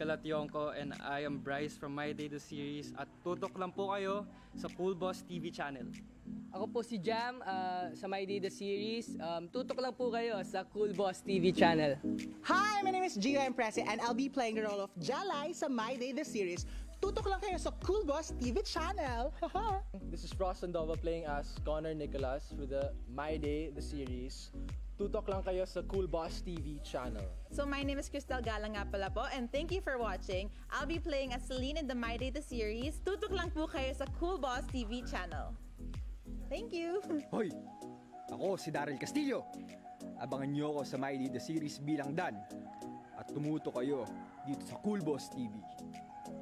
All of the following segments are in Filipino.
Alcalationco and I am Bryce from My Day The Series at tutok lang po kayo sa Cool Boss TV channel. Ako po si Jam ah, sa My Day The Series. Um, tutok lang po kayo sa Cool Boss TV channel. Hi, my name is Gio Impresi and I'll be playing the role of Jalai sa My Day The Series. Tutok lang kayo sa Cool Boss TV channel. This is Ross Sandova playing as Connor Nicholas with the My Day, the series. Tutok lang kayo sa Cool Boss TV channel. So my name is Cristel Gala nga pala po and thank you for watching. I'll be playing as Celine in the My Day the series. Tutok lang po kayo sa Cool Boss TV channel. Thank you! Hoy! Ako si Daryl Castillo. Abangan niyo ako sa My Day The Series bilang Dan. At tumuto kayo dito sa Cool Boss TV.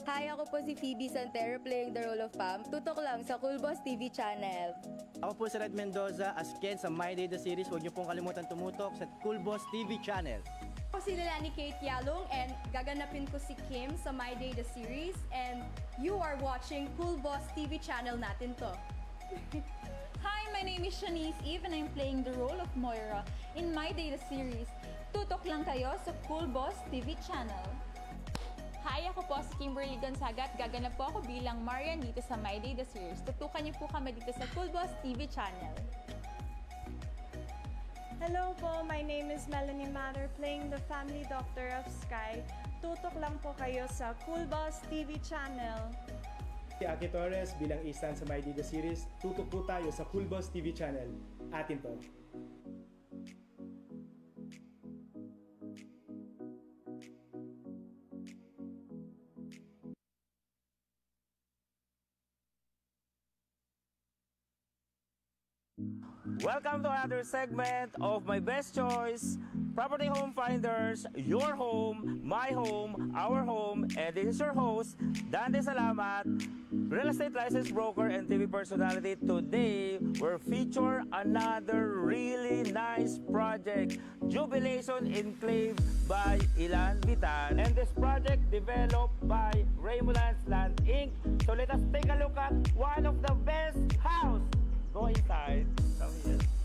Hi, ako po si Phoebe Santero playing the role of Pam. Tutok lang sa Cool Boss TV channel. Ako po si Red Mendoza as Ken sa My Day The Series. Huwag niyo pong kalimutan tumutok sa Cool Boss TV channel. Ako si Lilani Kate Yalong and gaganapin ko si Kim sa My Day The Series and you are watching Cool Boss TV channel natin to. Hi, my name is Shanice Eve and I'm playing the role of Moira in My Day the series. Tutok lang kayo sa Cool Boss TV channel. Hi, ako po si Kimberly Gonzaga at gaganap po ako bilang Marian dito sa My Day the series. Tutukan niyo po kami dito sa Cool Boss TV channel. Hello po, my name is Melanie Mather playing the family doctor of Sky. Tutok lang po kayo sa Cool Boss TV channel. Si Aki Torres bilang Istan sa My Day The Series, tutok po tayo sa Cool Boss TV channel. Atin to. Welcome to another segment of my best choice Property Home Finders, your home, my home, our home, and this is your host, Dante Salamat, real estate license broker and TV personality. Today, we're feature another really nice project, Jubilation Enclave by Ilan Vitan. And this project developed by Raymond's Land Inc. So let us take a look at one of the best house. Go inside. Come here.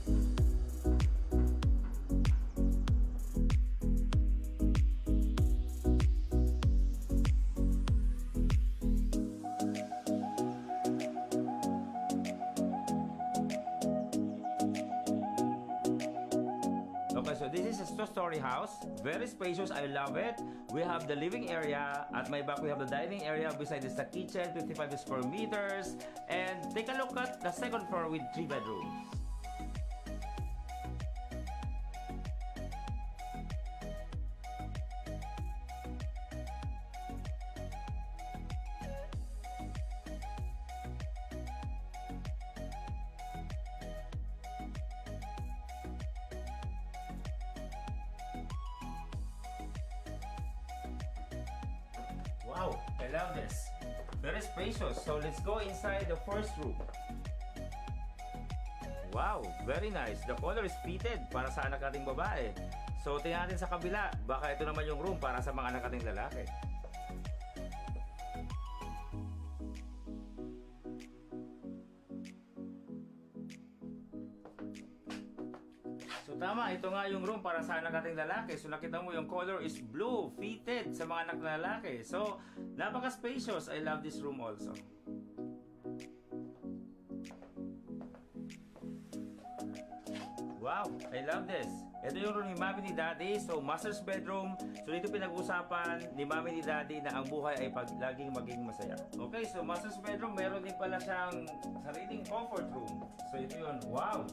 This is a two-story house. Very spacious. I love it. We have the living area. At my back, we have the dining area. Beside is the kitchen, 55 square meters. And take a look at the second floor with three bedrooms. Very nice. The color is fitted para sa anak nating babae. So tingnan natin sa kabila. Baka ito naman yung room para sa mga anak nating lalaki. So tama, ito nga yung room para sa anak nating lalaki. So nakita mo yung color is blue, fitted sa mga anak na lalaki. So napaka-spacious. I love this room also. Wow, I love this. Ito yung room ni Mami ni Daddy. So, master's bedroom. So, dito pinag-usapan ni Mami ni Daddy na ang buhay ay pag laging maging masaya. Okay, so master's bedroom, meron din pala siyang sariling comfort room. So, ito yun. Wow!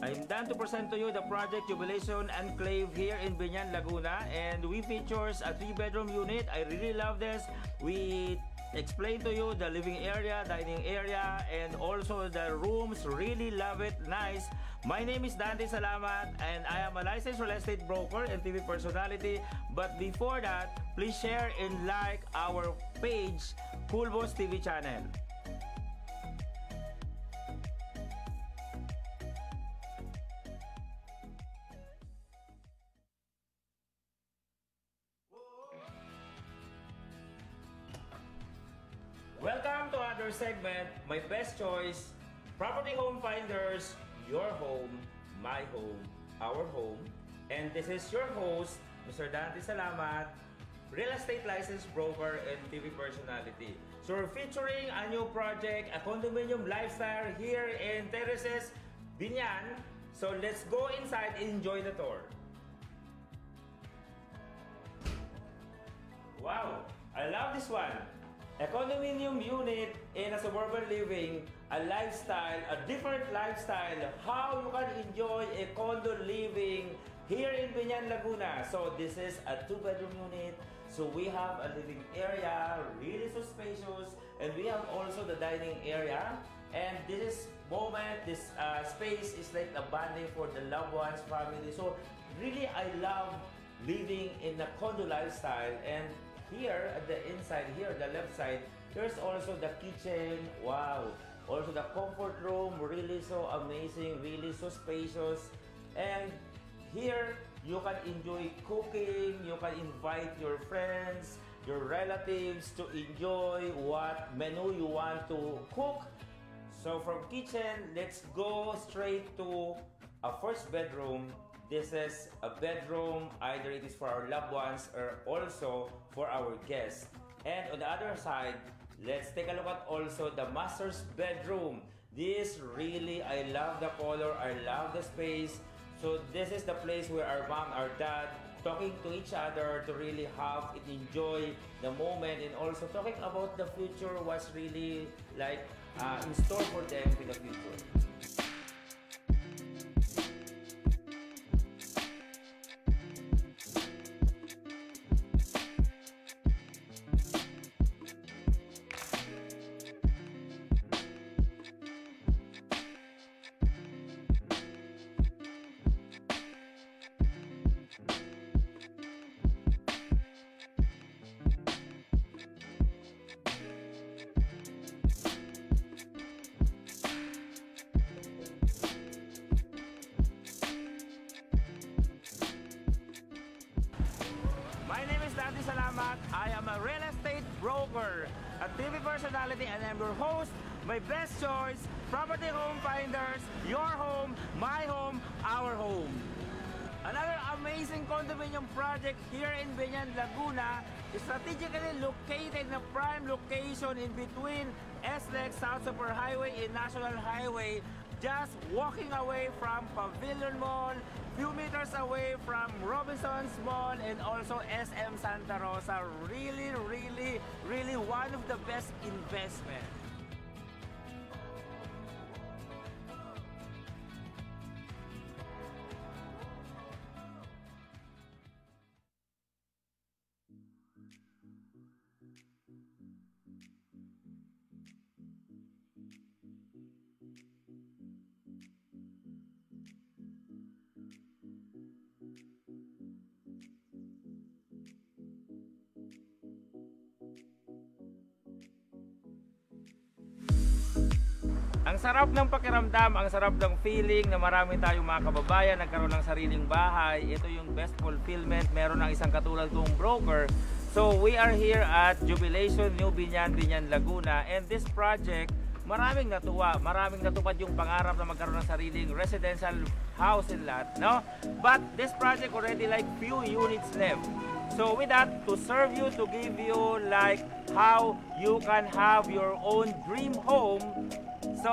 I'm done to present to you the Project Jubilation Enclave here in Binyan, Laguna. And we features a three-bedroom unit. I really love this. We explain to you the living area, dining area, and also the rooms. Really love it. Nice. My name is Dante Salamat, and I am a licensed real estate broker and TV personality. But before that, please share and like our page, Cool Boss TV channel. Segment, my best choice, Property Home Finders, your home, my home, our home. And this is your host, Mr. Dante Salamat, real estate license broker and TV personality. So we're featuring a new project, a condominium lifestyle here in Terraces, Binyan. So let's go inside and enjoy the tour. Wow, I love this one. A condominium unit in a suburban living, a lifestyle, a different lifestyle, how you can enjoy a condo living here in Binyan, Laguna. So this is a two-bedroom unit. So we have a living area, really so spacious, and we have also the dining area. And this is moment, this uh, space is like a bonding for the loved ones, family. So really, I love living in a condo lifestyle. And here at the inside, here the left side, there's also the kitchen. Wow! Also the comfort room, really so amazing, really so spacious. And here, you can enjoy cooking, you can invite your friends, your relatives to enjoy what menu you want to cook. So from kitchen, let's go straight to a first bedroom. This is a bedroom, either it is for our loved ones or also for our guests. And on the other side, let's take a look at also the master's bedroom. This really, I love the color, I love the space. So this is the place where our mom, our dad, talking to each other to really have and enjoy the moment and also talking about the future, what's really like uh, in store for them in the future. Best choice, Property Home Finders, your home, my home, our home. Another amazing condominium project here in Binyan, Laguna, strategically located in a prime location in between SLEX South Superhighway and National Highway, just walking away from Pavilion Mall, few meters away from Robinson's Mall and also SM Santa Rosa. Really, really, really one of the best investment. Sarap ng pakiramdam, ang sarap ng feeling na marami tayong mga kababayan nagkaroon ng sariling bahay. Ito yung best fulfillment. Meron ng isang katulad kong broker. So we are here at Jubilation New Binyan, Binyan, Laguna. And this project, maraming natuwa. Maraming natupad yung pangarap na magkaroon ng sariling residential house and lot. No? But this project already like few units left. So with that, to serve you, to give you like how you can have your own dream home, So,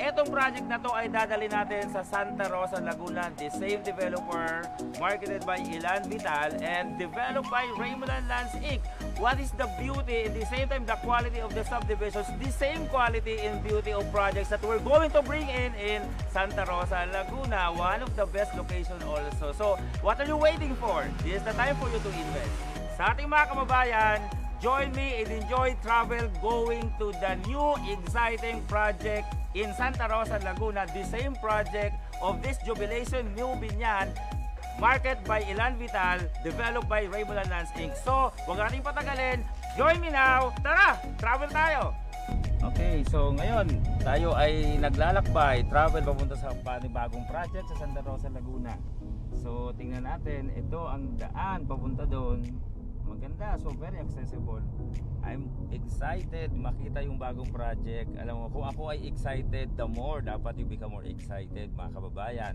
etong project na to ay dadali natin sa Santa Rosa, Laguna. The same developer, marketed by Ilan Vital and developed by Raymond Lands Inc. What is the beauty, at the same time, the quality of the subdivisions, the same quality and beauty of projects that we're going to bring in in Santa Rosa, Laguna. One of the best location also. So, what are you waiting for? This is the time for you to invest. Sa ating mga kababayan, Join me and enjoy travel going to the new exciting project in Santa Rosa, Laguna. The same project of this Jubilation New Binyan market by Ilan Vital, developed by Raymond Lands Inc. So, huwag natin patagalin. Join me now. Tara, travel tayo. Okay, so ngayon tayo ay naglalakbay, travel papunta sa panibagong project sa Santa Rosa, Laguna. So, tingnan natin, ito ang daan papunta doon maganda so very accessible. I'm excited makita yung bagong project. Alam mo kung ako ay excited the more dapat you become more excited mga kababayan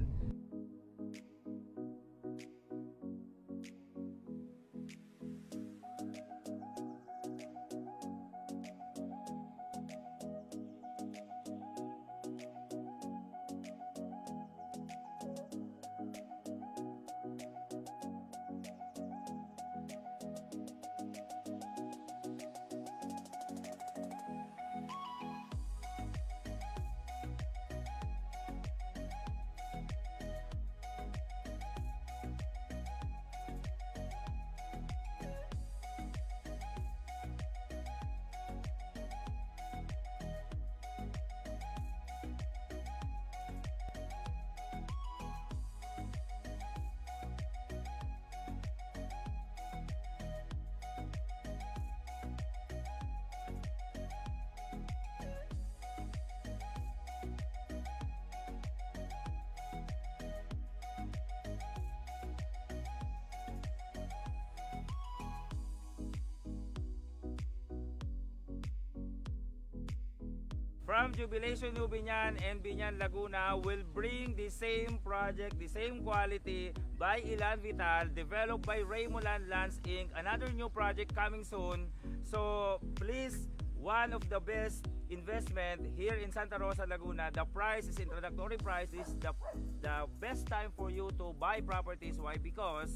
from Jubilation New Binyan and Binyan Laguna will bring the same project, the same quality by Ilan Vital, developed by Raymoland Lands Inc. Another new project coming soon. So please, one of the best investment here in Santa Rosa, Laguna. The price is introductory price is the, the best time for you to buy properties. Why? Because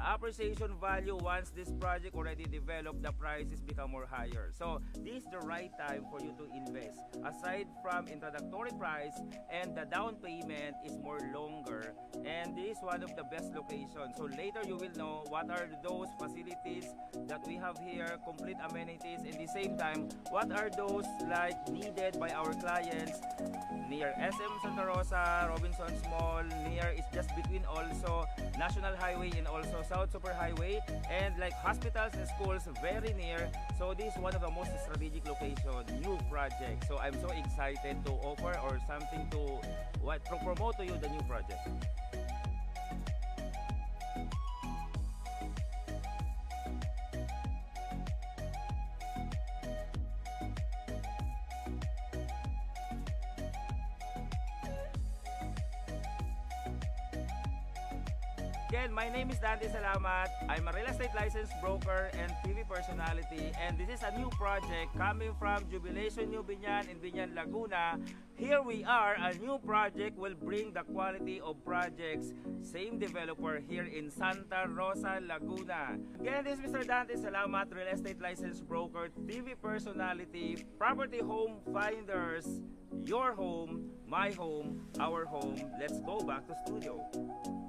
the appreciation value once this project already developed the prices become more higher. So this is the right time for you to invest. Aside from introductory price and the down payment is more longer. And this is one of the best locations. So later you will know what are those facilities that we have here complete amenities. And the same time what are those like needed by our clients near SM Santa Rosa Robinson's Mall near is just between also National Highway and also South Super Highway and like hospitals and schools very near. So this is one of the most strategic location, new project. So I'm so excited to offer or something to what to promote to you the new project. Dante Salamat. I'm a real estate licensed broker and TV personality and this is a new project coming from Jubilation New Binyan in Binyan, Laguna. Here we are, a new project will bring the quality of projects. Same developer here in Santa Rosa, Laguna. Again, this is Mr. Dante Salamat, real estate licensed broker, TV personality, property home finders, your home, my home, our home. Let's go back to studio.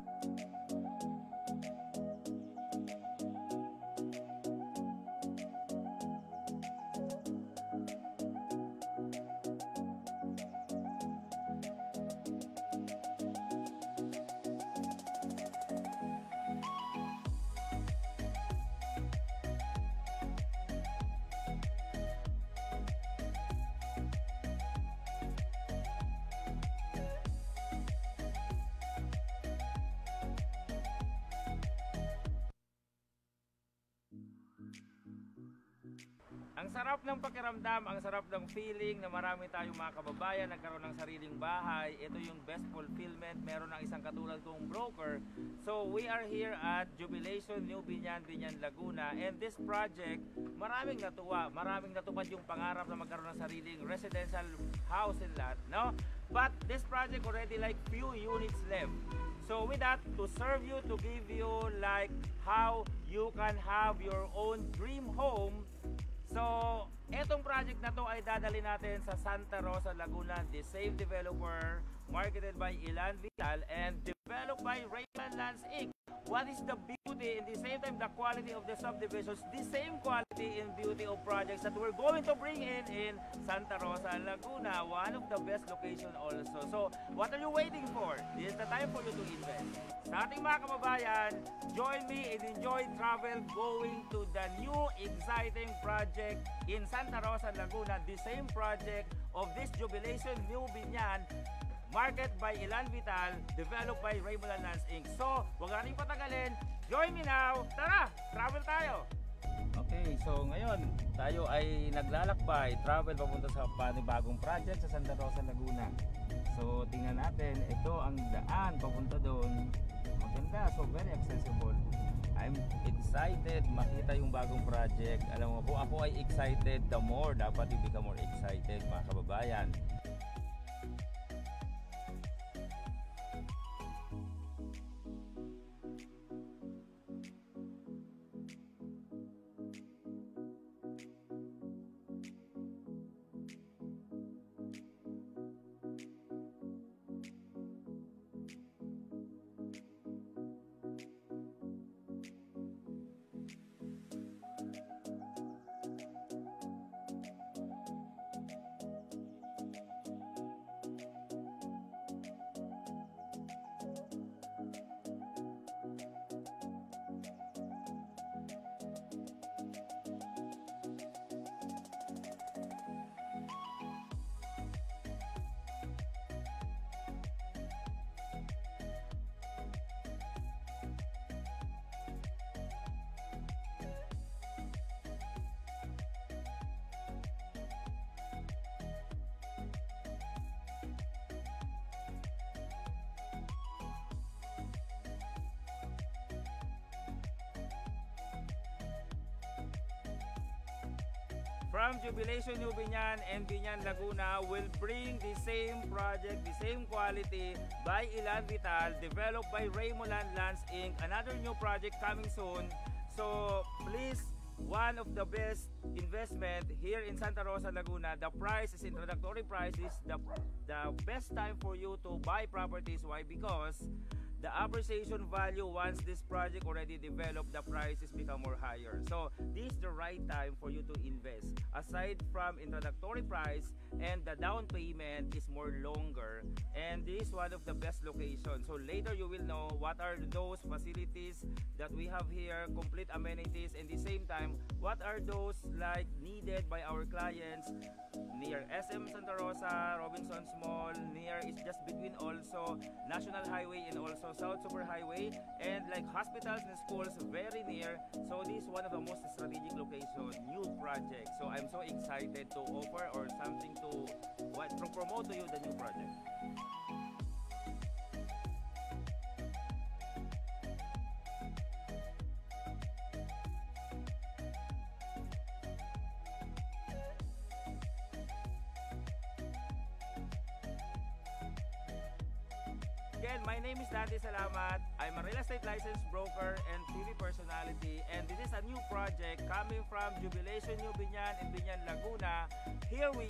Feeling na marami tayong mga kababayan nagkaroon ng sariling bahay. Ito yung best fulfillment. Meron ng isang katulad kong broker. So we are here at Jubilation New Binyan, Binyan, Laguna. And this project, maraming natuwa. Maraming natupad yung pangarap na magkaroon ng sariling residential house and lot. No? But this project already like few units left. So with that, to serve you, to give you like how you can have your own dream home So, etong project na to ay dadali natin sa Santa Rosa, Laguna, the same developer, marketed by Ilan Vital, and developed by Rayman Lands Inc. What is the beauty and the same time the quality of the subdivisions, the same quality and beauty of projects that we're going to bring in in Santa Rosa, Laguna, one of the best location also. So, what are you waiting for? This is the time for you to invest. Sa ating mga kababayan, join me and enjoy travel going to the new exciting project in Santa Rosa, Laguna, the same project of this Jubilation New Binyan market by Ilan Vital, developed by Raymond Lands Inc. So, huwag natin patagalin. Join me now. Tara, travel tayo. Okay, so ngayon tayo ay naglalakbay, travel papunta sa panibagong project sa Santa Rosa, Laguna. So, tingnan natin, ito ang daan papunta doon. Maganda, so very accessible. I'm excited makita yung bagong project. Alam mo po, ako ay excited the more. Dapat you become more excited mga kababayan. From Jubilation New Binyan Laguna will bring the same project, the same quality by Ilan Vital, developed by Raymoland Lands Inc. Another new project coming soon. So please, one of the best investment here in Santa Rosa, Laguna. The price is introductory price is the, the best time for you to buy properties. Why? Because the appreciation value once this project already developed the prices become more higher so this is the right time for you to invest. Aside from introductory price and the down payment is more longer. And this is one of the best locations. So later you will know what are those facilities that we have here complete amenities. And the same time what are those like needed by our clients near SM Santa Rosa Robinson's Mall near is just between also National Highway and also South Super Highway and like hospitals and schools very near. So this is one of the most strategic location, new project. So I'm so excited to offer or something to what to promote to you the new project.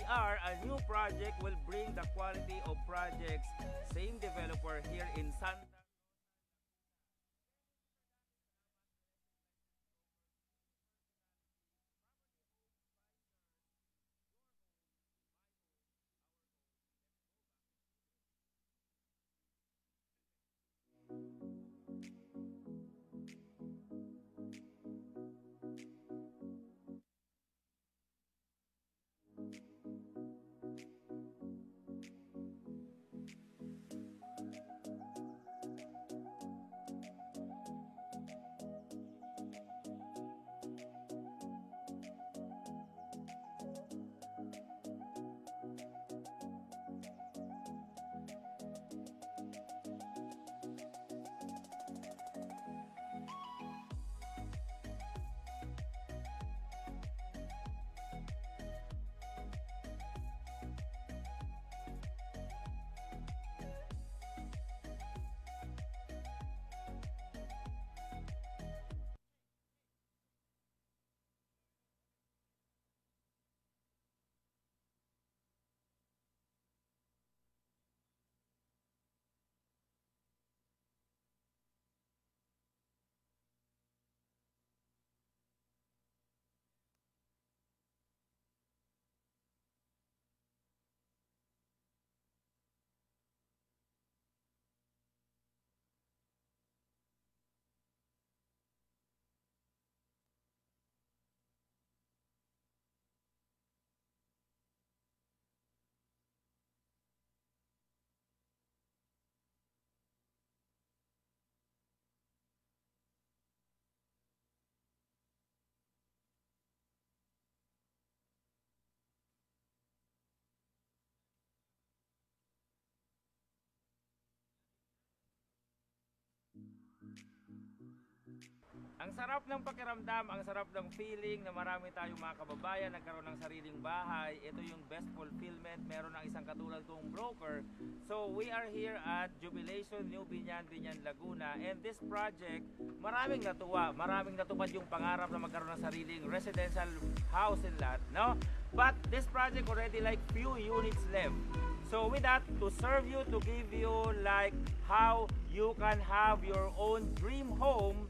Are, a new project will bring the quality of projects. Same developer here in Santa Ang sarap ng pakiramdam, ang sarap ng feeling na marami tayong mga kababayan nagkaroon ng sariling bahay. Ito yung best fulfillment. Meron ng isang katulad kong broker. So we are here at Jubilation New Binyan, Binyan, Laguna. And this project, maraming natuwa. Maraming natupad yung pangarap na magkaroon ng sariling residential house and lot. No? But this project already like few units left. So with that, to serve you, to give you like how you can have your own dream home.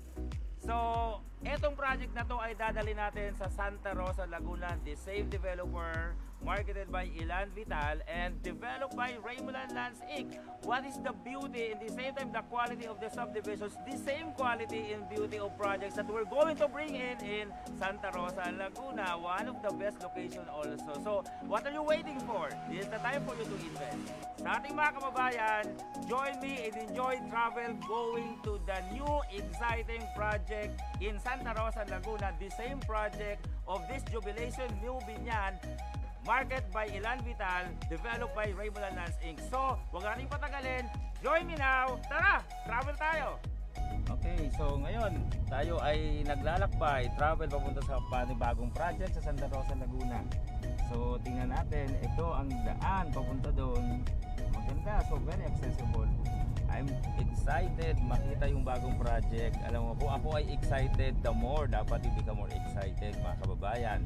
So, etong project na to ay dadali natin sa Santa Rosa, Laguna, the same developer, marketed by Ilan Vital, and developed by Raymulan Lands Inc. What is the beauty and the same time the quality of the subdivisions, the same quality and beauty of projects that we're going to bring in in Santa Rosa, Laguna, one of the best location also. So, what are you waiting for? This is the time for you to invest. Sa ating mga kababayan, join me and enjoy travel going to the new exciting project in Santa Rosa, Laguna, the same project of this Jubilation New Binyan Market by Ilan Vital, developed by Raymond Lands Inc. So, huwag natin patagalin. Join me now. Tara, travel tayo. Okay, so ngayon tayo ay naglalakbay, travel papunta sa panibagong project sa Santa Rosa, Laguna. So tingnan natin, ito ang daan papunta doon. Maganda, so very accessible. I'm excited makita yung bagong project. Alam mo, kung ako ay excited, the more dapat hindi ka more excited mga kababayan.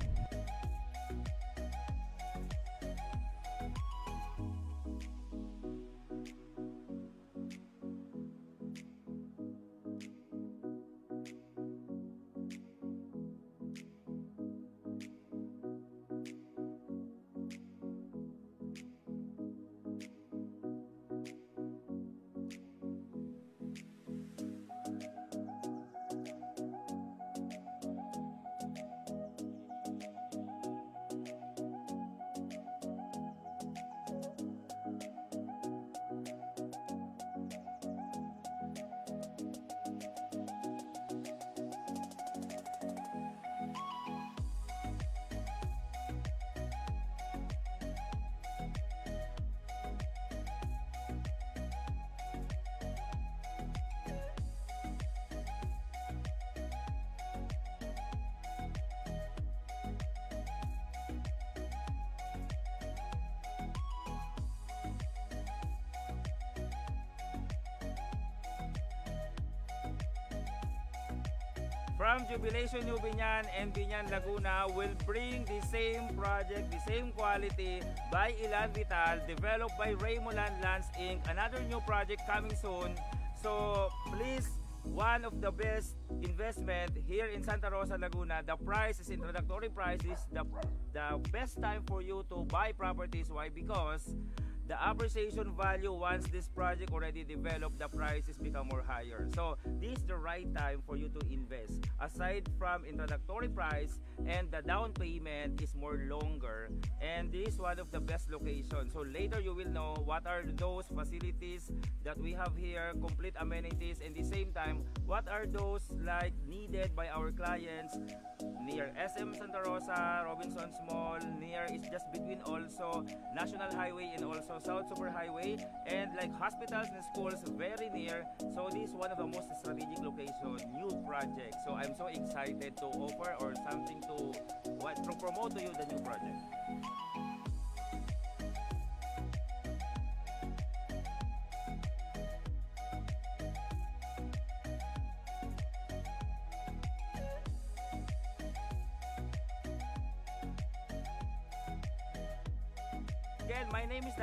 Jubilation New Binyan and Binyan Laguna will bring the same project, the same quality by Ilan Vital, developed by Raymond Lands Inc. Another new project coming soon. So please, one of the best investment here in Santa Rosa, Laguna. The price is introductory price is the, the best time for you to buy properties. Why? Because the appreciation value once this project already developed the prices become more higher. So this is the right time for you to invest. Aside from introductory price and the down payment is more longer and this is one of the best locations. So later you will know what are those facilities that we have here complete amenities and the same time what are those like needed by our clients near SM Santa Rosa Robinson's Mall near is just between also National Highway and also South Super Highway and like hospitals and schools very near. So this is one of the most strategic location, new project. So I'm so excited to offer or something to what to promote to you the new project. Name is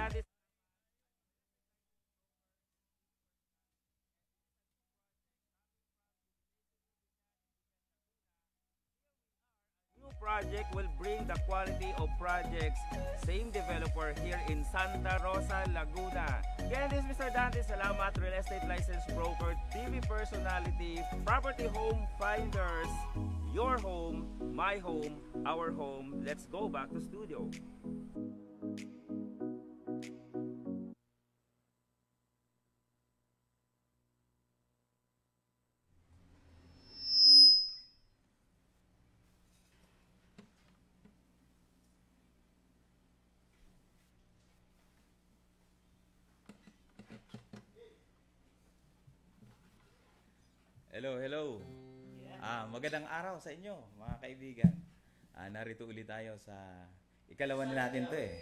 New project will bring the quality of projects. Same developer here in Santa Rosa, Laguna. Again, this is Mr. Dante Salamat, real estate license broker, TV personality, property home finders. Your home, my home, our home. Let's go back to studio. Hello, hello. Ah, magandang araw sa inyo, mga kaibigan. Ah, narito ulit tayo sa ikalawa na natin 'to eh.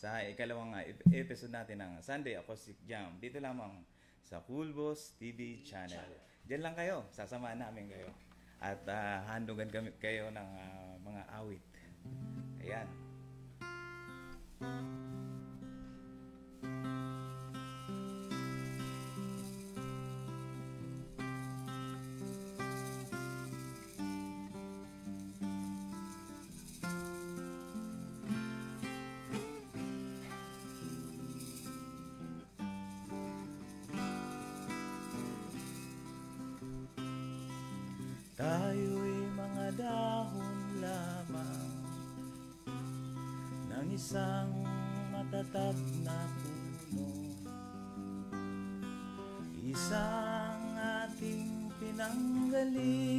Sa ikalawang ah, ep- episode natin ng Sunday Acoustic Jam. Dito lamang sa Cool Boss TV channel. Diyan lang kayo, sasamahan namin kayo. At ah, handugan kami kayo ng ah, mga awit. Ayan. Tayo'y dahon lamang ng isang matatag na puno. Isang ating pinanggalingan,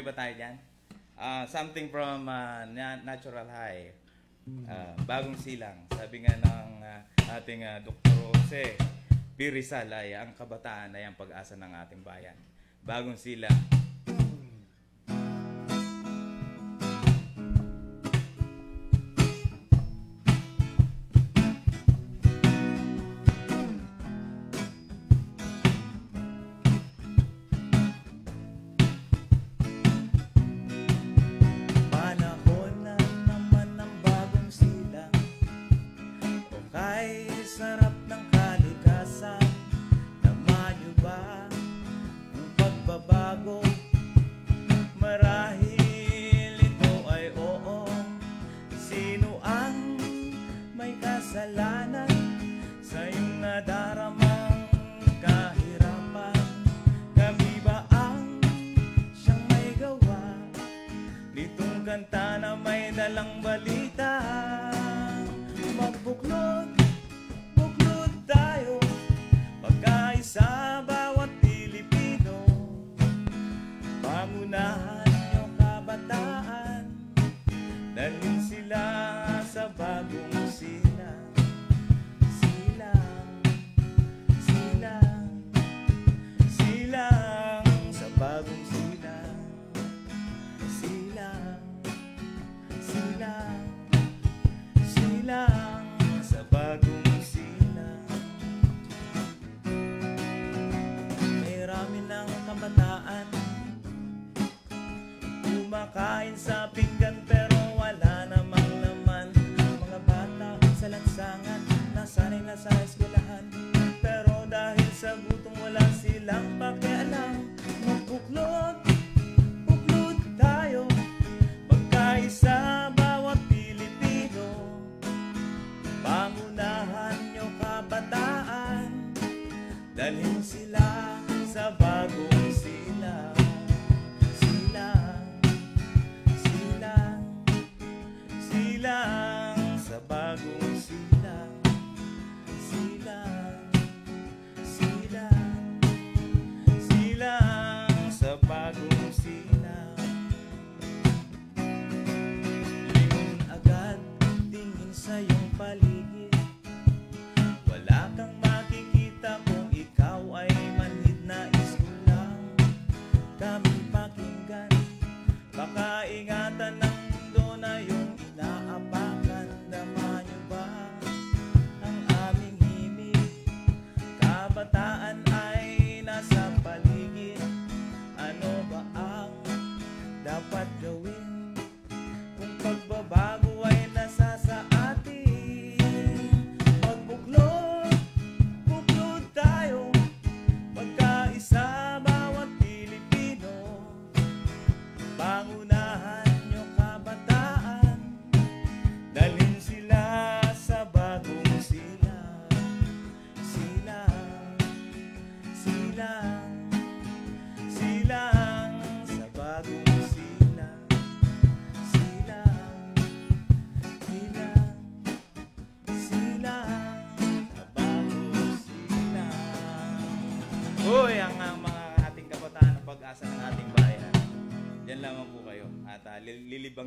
Okay ba tayo dyan? Uh, something from uh, Natural High. Uh, bagong silang. Sabi nga ng uh, ating uh, Dr. Jose Pirizal ay ang kabataan ay ang pag-asa ng ating bayan. Bagong silang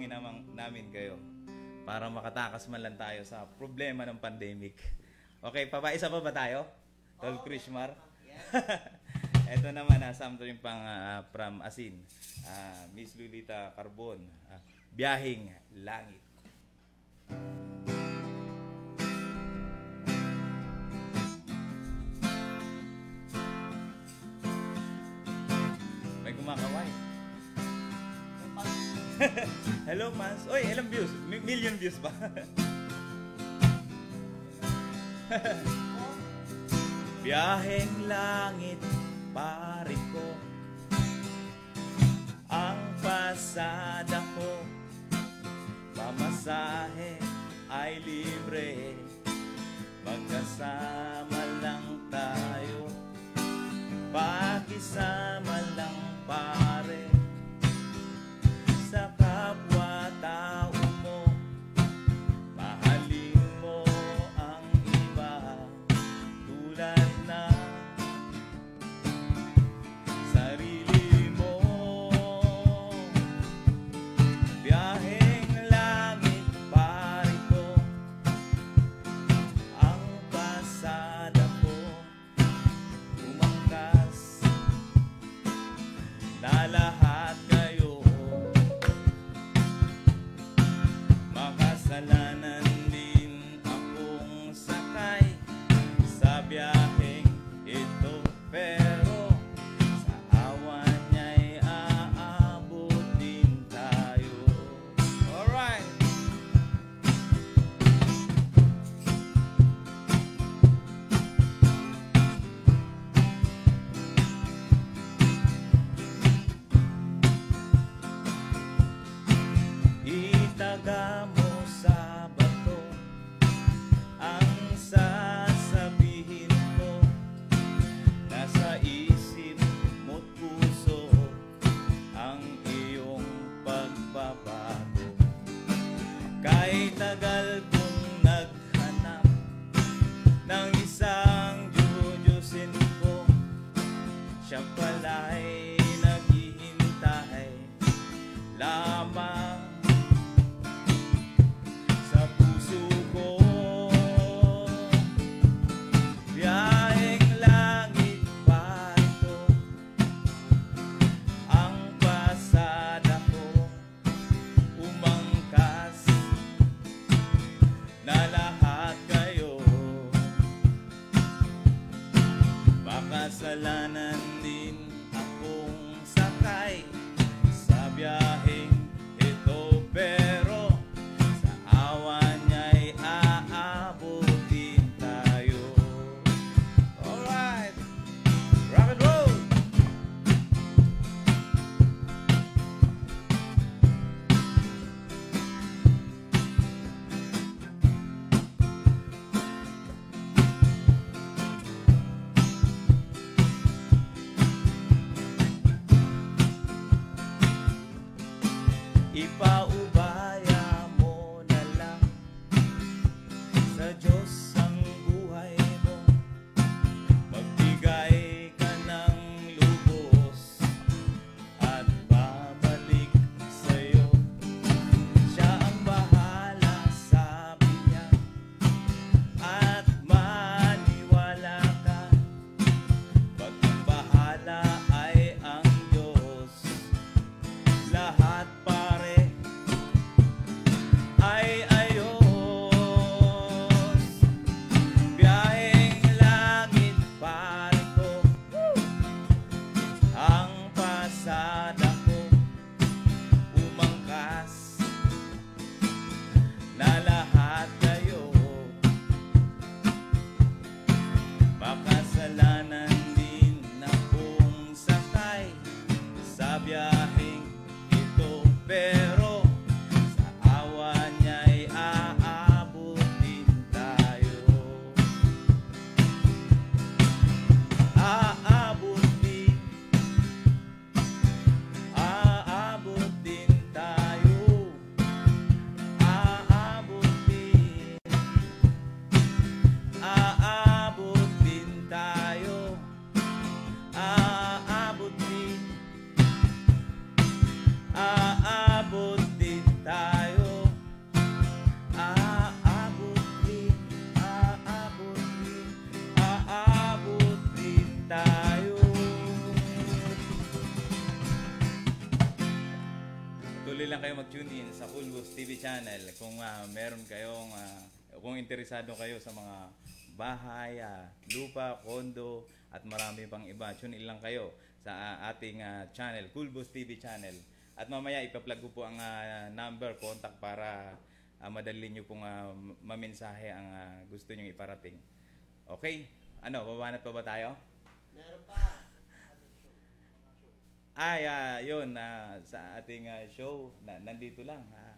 Dalangin naman namin kayo para makatakas man lang tayo sa problema ng pandemic. Okay, papaisa pa ba tayo? Tol oh, Krishmar? Ito naman, ah, uh, something pang uh, from Asin, uh, Miss Lolita Carbon, uh, Biyahing Langit. May kumakaway. Eh. Hello fans. Oy, ilang views? M- million views pa. Biyaheng langit, pare ko. Ang pasada ko, pamasahe ay libre. Magkasama lang tayo, pakisama lang pa. TV channel kung ah, meron kayong ah, kung interesado kayo sa mga bahay, ah, lupa, kondo at marami pang iba. Tune in lang kayo sa ah, ating ah, channel, Coolbus TV channel. At mamaya ipa-plug ko po ang ah, number, contact para ah, madali nyo pong ah, mamensahe ang ah, gusto nyo iparating. Okay? Ano, babanat pa ba tayo? Meron pa. Ay, ah, yun, ah, sa ating ah, show, na, nandito lang. ah,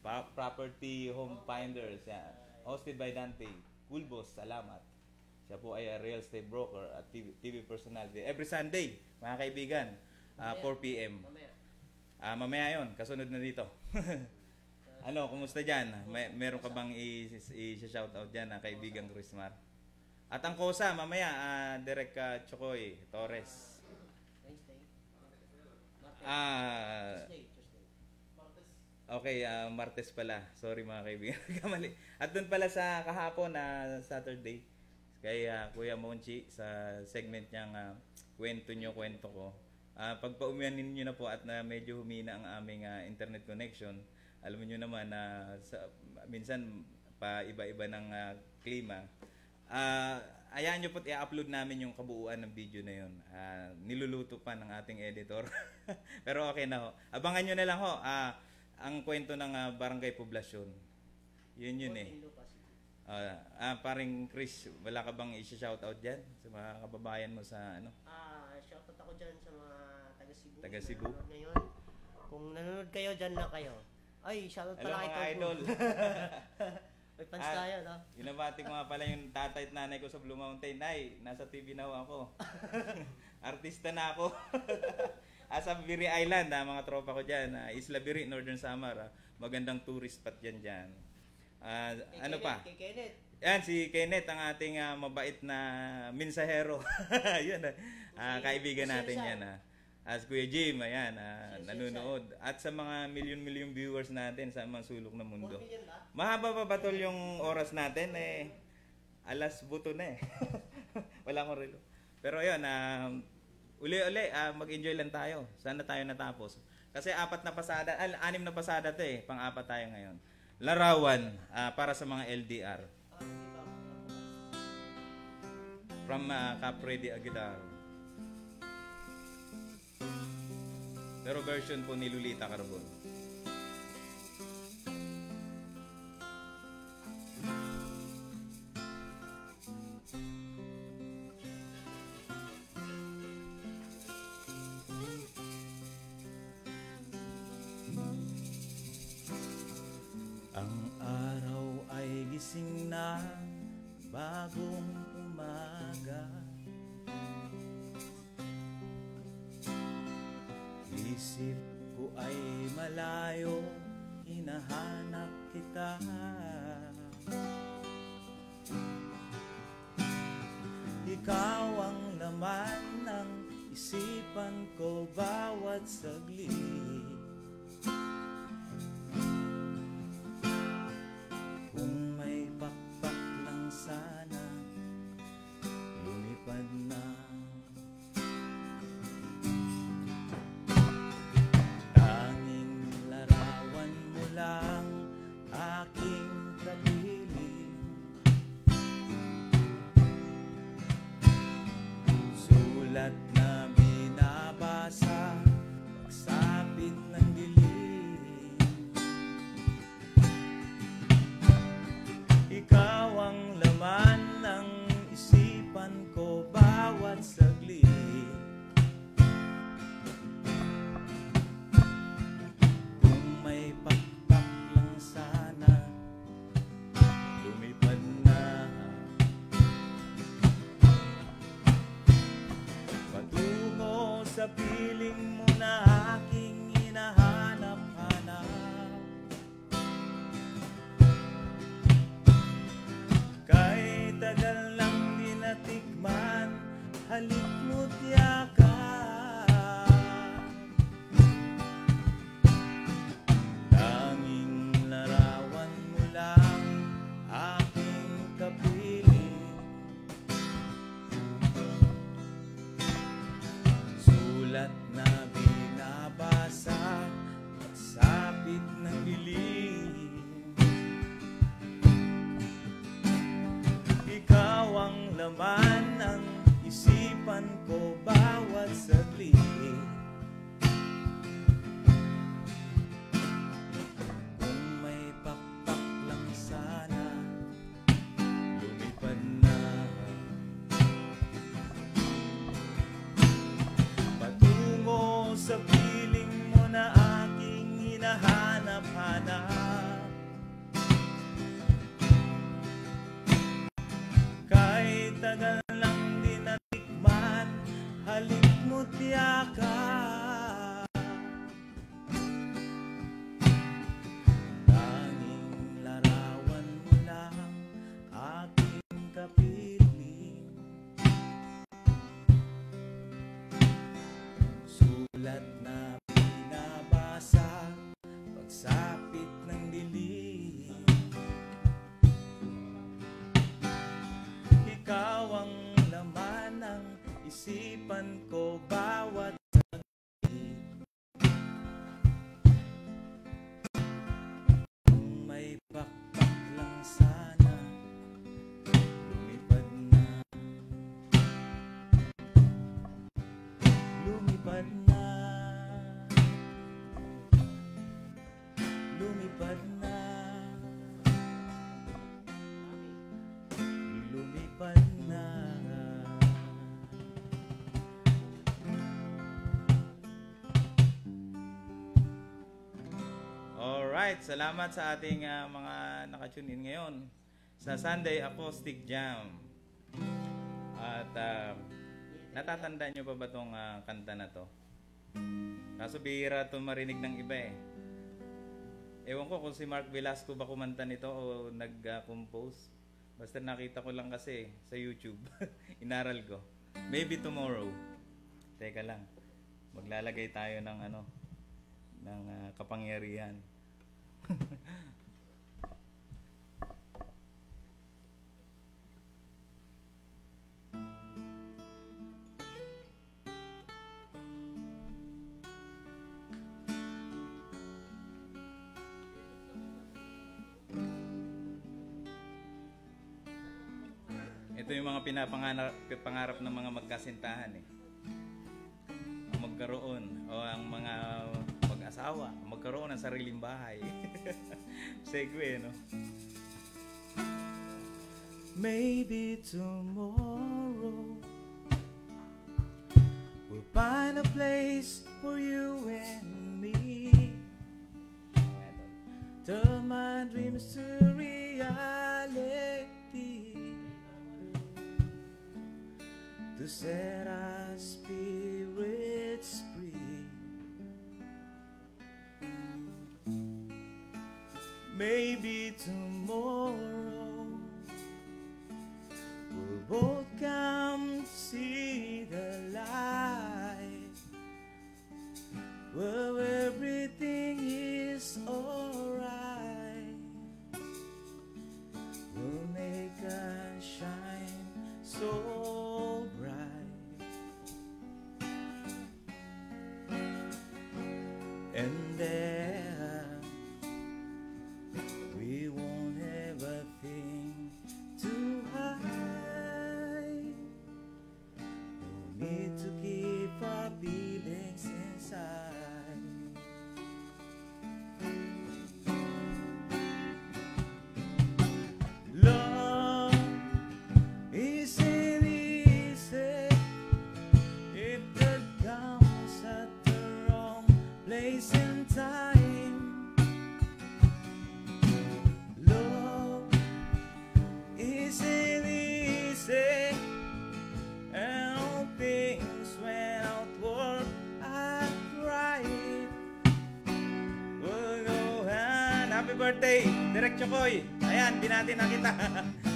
Pa- Property Home Finders, ah, hosted by Dante. Cool boss, salamat. Siya po ay ah, real estate broker at TV, TV personality. Every Sunday, mga kaibigan, ah, 4 p.m. Ah, mamaya yun, kasunod na dito. ano, kumusta dyan? May, meron ka bang i-shoutout dyan, ah, kaibigan Chrismar? At ang kosa, mamaya, ah, Derek ah, Chokoy Torres. Ah, Okay, ah, Martes pala. Sorry mga kaibigan. Kamali. At doon pala sa kahapon na Saturday kay ah, Kuya Monchi sa segment niyang ah, kwento nyo, kwento ko. Ah, pagpaumianin niyo na po at na medyo humina ang aming ah, internet connection. Alam niyo naman na sa, minsan pa iba-iba ng ah, klima. Ah, ayaan niyo po i-upload namin yung kabuuan ng video na yun. Ah, niluluto pa ng ating editor. Pero okay na ho. Abangan niyo na lang ho. Ah, ang kwento ng ah, barangay poblasyon. Yun yun eh. Ah, ah, paring Chris, wala ka bang i-shoutout dyan sa mga kababayan mo sa ano? Ah, shoutout ako dyan sa mga taga Cebu. Taga Cebu. Nanonood Ngayon. Kung nanonood kayo, dyan lang kayo. Ay, shoutout Hello pala kay Tofu. idol. May fans Ah, tayo, no? Binabati ko nga pala yung tatay at nanay ko sa Blue Mountain. Nay, nasa TV na ako. Artista na ako. Asa Biri Island, ah, mga tropa ko dyan. ah, Isla Biri, Northern Samar. ah. magandang tourist spot dyan dyan. Ah, Kay ano Kenneth, pa? Kay Kenneth. Yan, si Kenneth, ang ating ah, mabait na mensahero. Yun, ah. Ah, kaibigan natin yan. Ah. As Kuya Jim, ayan, ah, nanonood. At sa mga milyon-milyon viewers natin sa mga sulok ng mundo. Mahaba pa ba tol yung oras natin? Eh, alas buto na eh. Wala akong relo. Pero yun, ah, uli-uli, ah, mag-enjoy lang tayo. Sana tayo natapos. Kasi apat na pasada, al, anim na pasada to eh. Pang-apat tayo ngayon. Larawan ah, para sa mga LDR. From uh, Capredi Aguilar. Pero version po ni Lolita Carbon. Isip ko ay malayo, hinahanap kita. Ikaw ang laman ng isipan ko bawat saglit laman isipan ko Alright, salamat sa ating ah, mga nakatune in ngayon sa Sunday Acoustic Jam. At ah, natatandaan nyo pa ba tong ah, kanta na to? Kaso bihira to marinig ng iba eh. Ewan ko kung si Mark Velasco ba kumanta nito o nag-compose. Basta nakita ko lang kasi sa YouTube. Inaral ko. Maybe tomorrow. Teka lang. Maglalagay tayo ng ano ng ah, kapangyarihan. Ito yung mga pinapangarap pangarap ng mga magkasintahan eh. Ang magkaroon o ang mga mag-asawa, magkaroon ng sariling bahay. Segue, no? Maybe tomorrow We'll find a place for you and me Turn my dreams to reality To set our spirits Maybe tomorrow We'll both come see the light Where everything is alright birthday, Direk Chokoy. Ayan, binati na kita.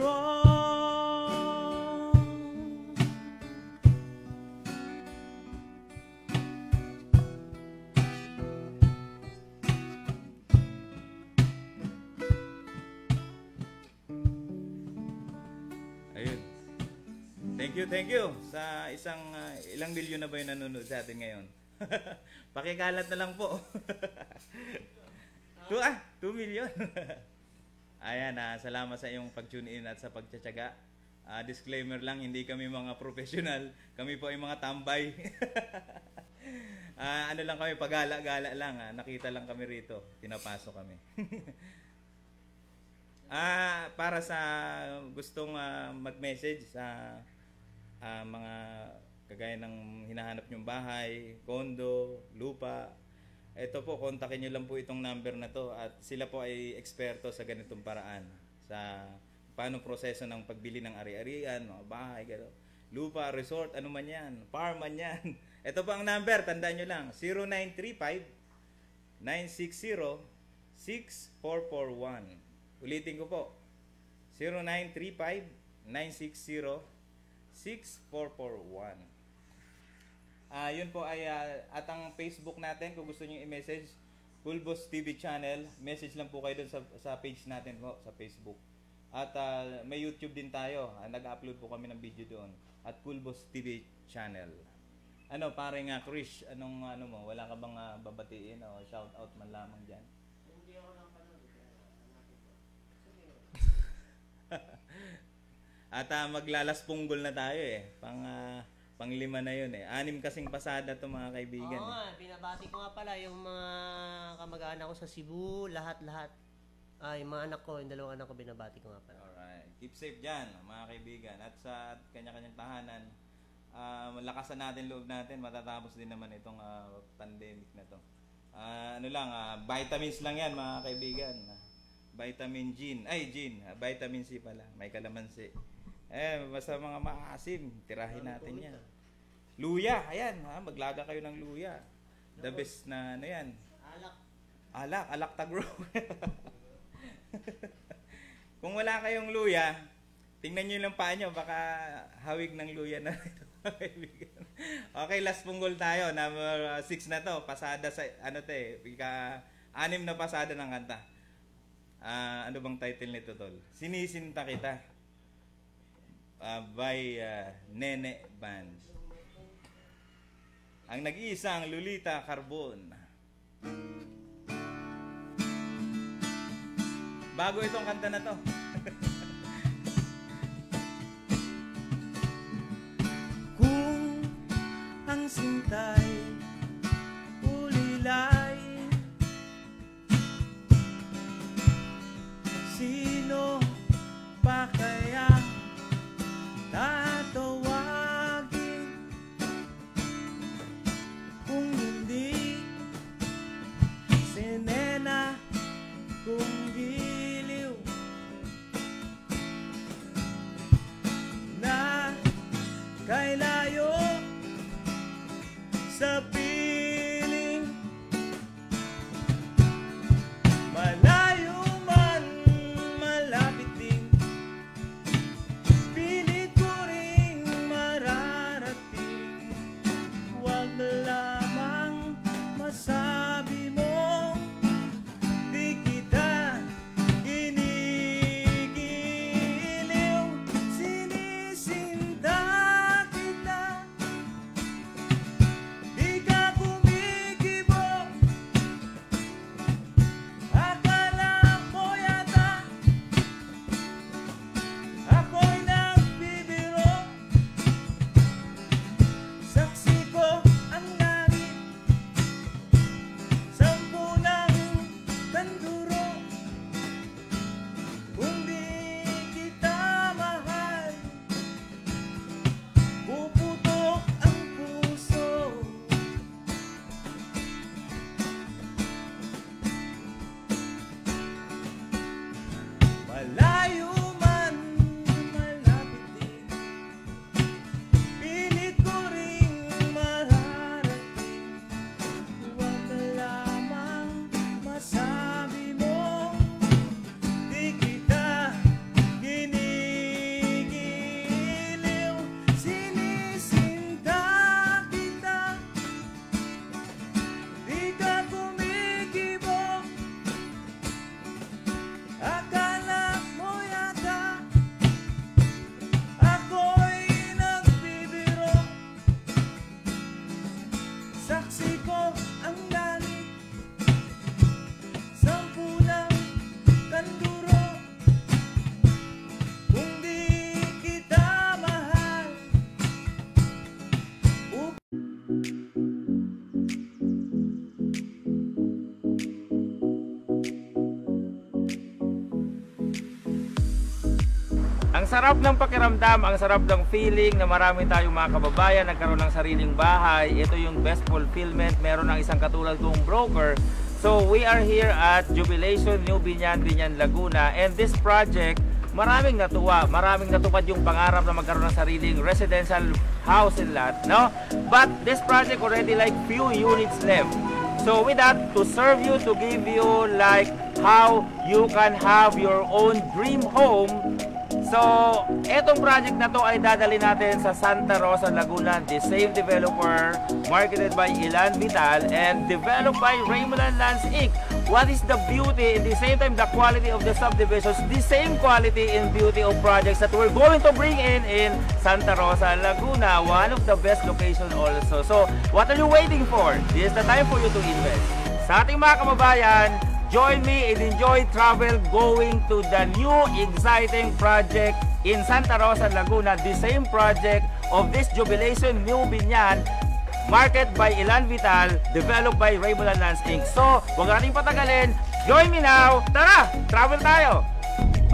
wrong. Thank you, thank you sa isang ah, ilang milyon na ba yung nanonood sa atin ngayon? Pakikalat na lang po. two, ah, 2 million. Ayan, ah, salamat sa iyong pag-tune in at sa pagtsatsaga. Ah, disclaimer lang, hindi kami mga professional. Kami po ay mga tambay. Ah, ano lang kami, pagala-gala lang. ah. Nakita lang kami rito. Pinapasok kami. Ah, para sa gustong ah, mag-message sa ah, mga kagaya ng hinahanap nyong bahay, kondo, lupa, ito po, kontakin nyo lang po itong number na to at sila po ay eksperto sa ganitong paraan sa paano proseso ng pagbili ng ari-arian, mga bahay, gano'n. lupa, resort, ano man yan, farm man yan. Ito po ang number, tandaan nyo lang, 0935 960 6441. Ulitin ko po. 0935-960-6441. Ah, yun po ay ah, at ang Facebook natin kung gusto niyo i-message Cool Boss TV channel, message lang po kayo dun sa sa page natin po sa Facebook. At ah, may YouTube din tayo. Ah, nag-upload po kami ng video doon at Cool Boss TV channel. Ano, pare nga Krish, anong ano mo, wala ka bang ah, babatiin o shout out man lamang diyan? At ah, maglalas punggol na tayo eh. Pang ah, panglima na 'yun eh. Anim kasing pasada 'to mga kaibigan. Oo eh. binabati ko nga pala yung mga kamag-anak ko sa Cebu, lahat-lahat. Ah, yung mga anak ko, yung dalawang anak ko binabati ko nga pala. Alright. Keep safe dyan, mga kaibigan. At sa kanya-kanyang tahanan, ah, lakasan natin loob natin. Matatapos din naman itong ah, pandemic na to. Ah, ano lang, ah, vitamins lang yan, mga kaibigan. Vitamin Gin. Ay, Gin. Ah, vitamin C pala. May kalamansi. Eh, basta mga maasim, tirahin natin yan. Luya, ayan, ha, maglaga kayo ng luya. The best na ano yan. Alak. Alak, alak tagro. Kung wala kayong luya, tingnan nyo lang paa nyo, baka hawig ng luya na ito. Okay, last punggol tayo. Number 6 na to. Pasada sa, ano to eh, ika, anim na pasada ng kanta. Ah, ano bang title nito, tol? Sinisinta kita. Ah, by ah, Nene Band ang nag-iisang Lolita Carbon. Bago itong kanta na to. Kung ang sintay ulilay Sino pa kaya tayo kung sarap ng pakiramdam, ang sarap ng feeling na marami tayong mga kababayan nagkaroon ng sariling bahay. Ito yung best fulfillment. Meron ng isang katulad kong broker. So we are here at Jubilation New Binyan, Binyan, Laguna. And this project, maraming natuwa. Maraming natupad yung pangarap na magkaroon ng sariling residential house and lot. No? But this project already like few units left. So with that, to serve you, to give you like how you can have your own dream home, So, etong project na to ay dadali natin sa Santa Rosa, Laguna, the same developer, marketed by Ilan Vital, and developed by Raymulan Lands Inc. What is the beauty, and the same time, the quality of the subdivisions, the same quality and beauty of projects that we're going to bring in in Santa Rosa, Laguna, one of the best location also. So, what are you waiting for? This is the time for you to invest. Sa ating mga kababayan, Join me and enjoy travel going to the new exciting project in Santa Rosa, Laguna. The same project of this Jubilation New Binyan market by Ilan Vital, developed by Raymond Lands Inc. So, huwag nating patagalin. Join me now. Tara, travel tayo.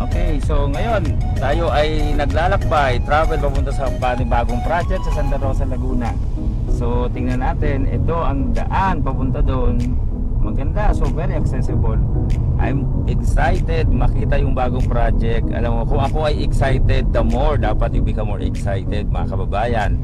Okay, so ngayon tayo ay naglalakbay, travel papunta sa panibagong project sa Santa Rosa, Laguna. So, tingnan natin, ito ang daan papunta doon. Maganda, so very accessible. I'm excited makita yung bagong project. Alam mo, kung ako ay excited, the more dapat you become more excited, mga kababayan.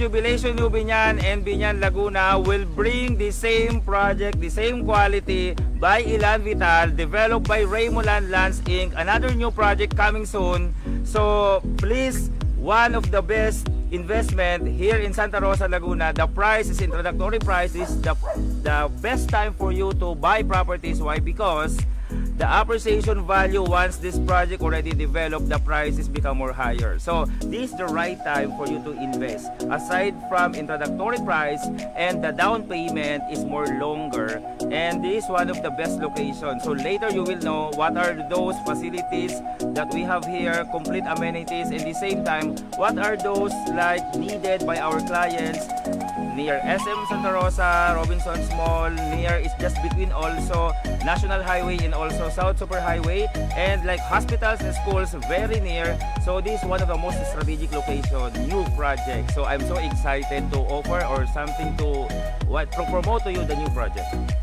Jubilation New Binyan and Binyan Laguna will bring the same project, the same quality by Ilan Vital, developed by Raymoland Lands Inc. Another new project coming soon. So please, one of the best investment here in Santa Rosa, Laguna. The price is introductory price is the, the best time for you to buy properties. Why? Because the appreciation value once this project already developed the prices become more higher. So this is the right time for you to invest. Aside from introductory price and the down payment is more longer and this is one of the best locations so later you will know what are those facilities that we have here complete amenities. And the same time what are those like needed by our clients near SM Santa Rosa, Robinson's Mall, near is just between also National Highway and also South Super Highway and like hospitals and schools very near. So this is one of the most strategic location, new project. So I'm so excited to offer or something to what promote to you the new project.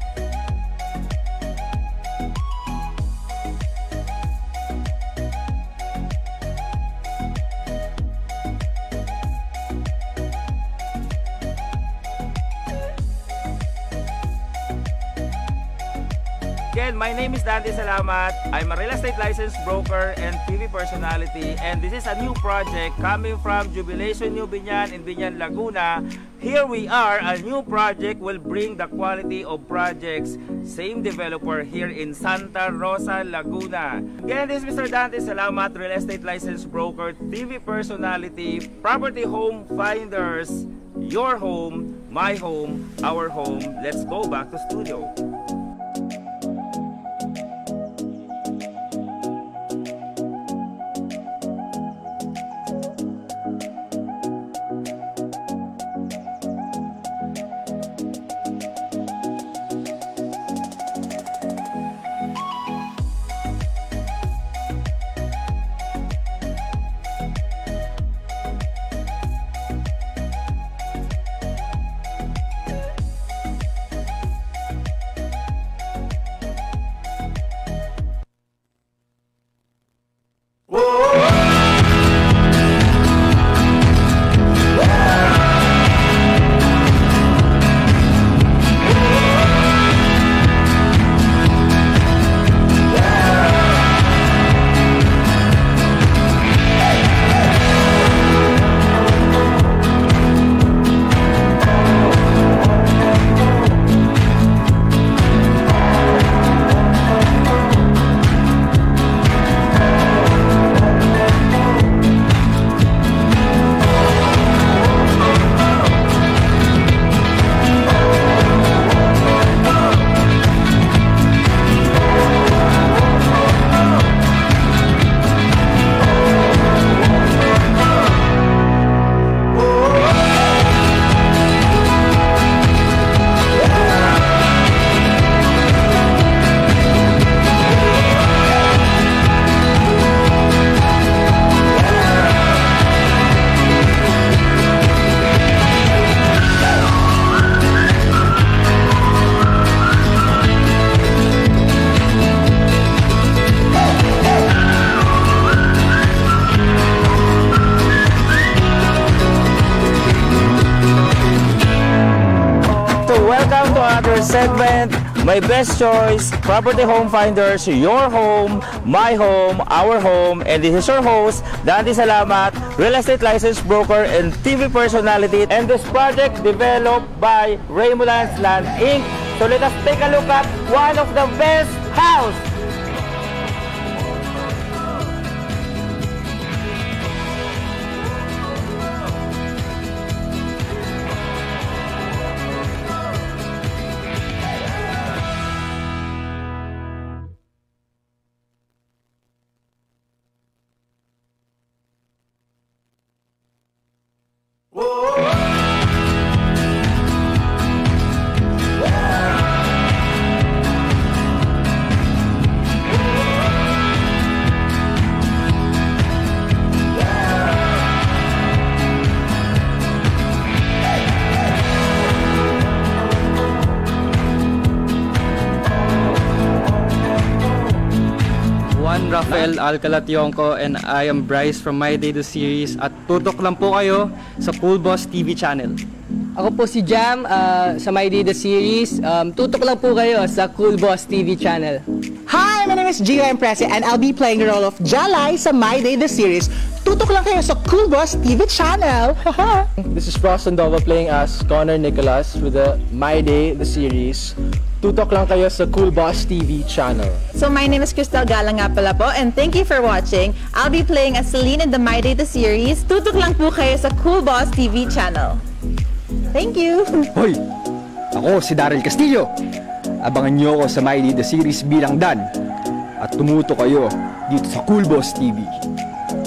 My name is Dante Salamat. I'm a real estate licensed broker and TV personality and this is a new project coming from Jubilation New Binyan in Binyan, Laguna. Here we are, a new project will bring the quality of projects. Same developer here in Santa Rosa, Laguna. Again, this is Mr. Dante Salamat, real estate licensed broker, TV personality, property home finders, your home, my home, our home. Let's go back to studio. Another segment, My Best Choice, Property Home Finders, Your Home, My Home, Our Home, and this is your host, Dante Salamat, Real Estate License Broker and TV Personality, and this project developed by Raymulands Land Inc. So let us take a look at one of the best house Rafael Alcalationco and I am Bryce from My Day the Series at tutok lang po kayo sa Cool Boss TV channel. Ako po si Jam ah, sa My Day the Series. Um, tutok lang po kayo sa Cool Boss TV channel. Hi, my name is Gio Imprese and I'll be playing the role of Jalai sa My Day the Series. Tutok lang kayo sa Cool Boss TV channel. This is Frost Sandova playing as Connor Nicholas with the My Day, the series. Tutok lang kayo sa Cool Boss TV channel. So my name is Crystal Gala nga pala po and thank you for watching. I'll be playing as Celine in the My Day the series. Tutok lang po kayo sa Cool Boss TV channel. Thank you! Hoy! Ako si Daryl Castillo. Abangan niyo ako sa My Day the Series bilang Dan. At tumuto kayo dito sa Cool Boss TV.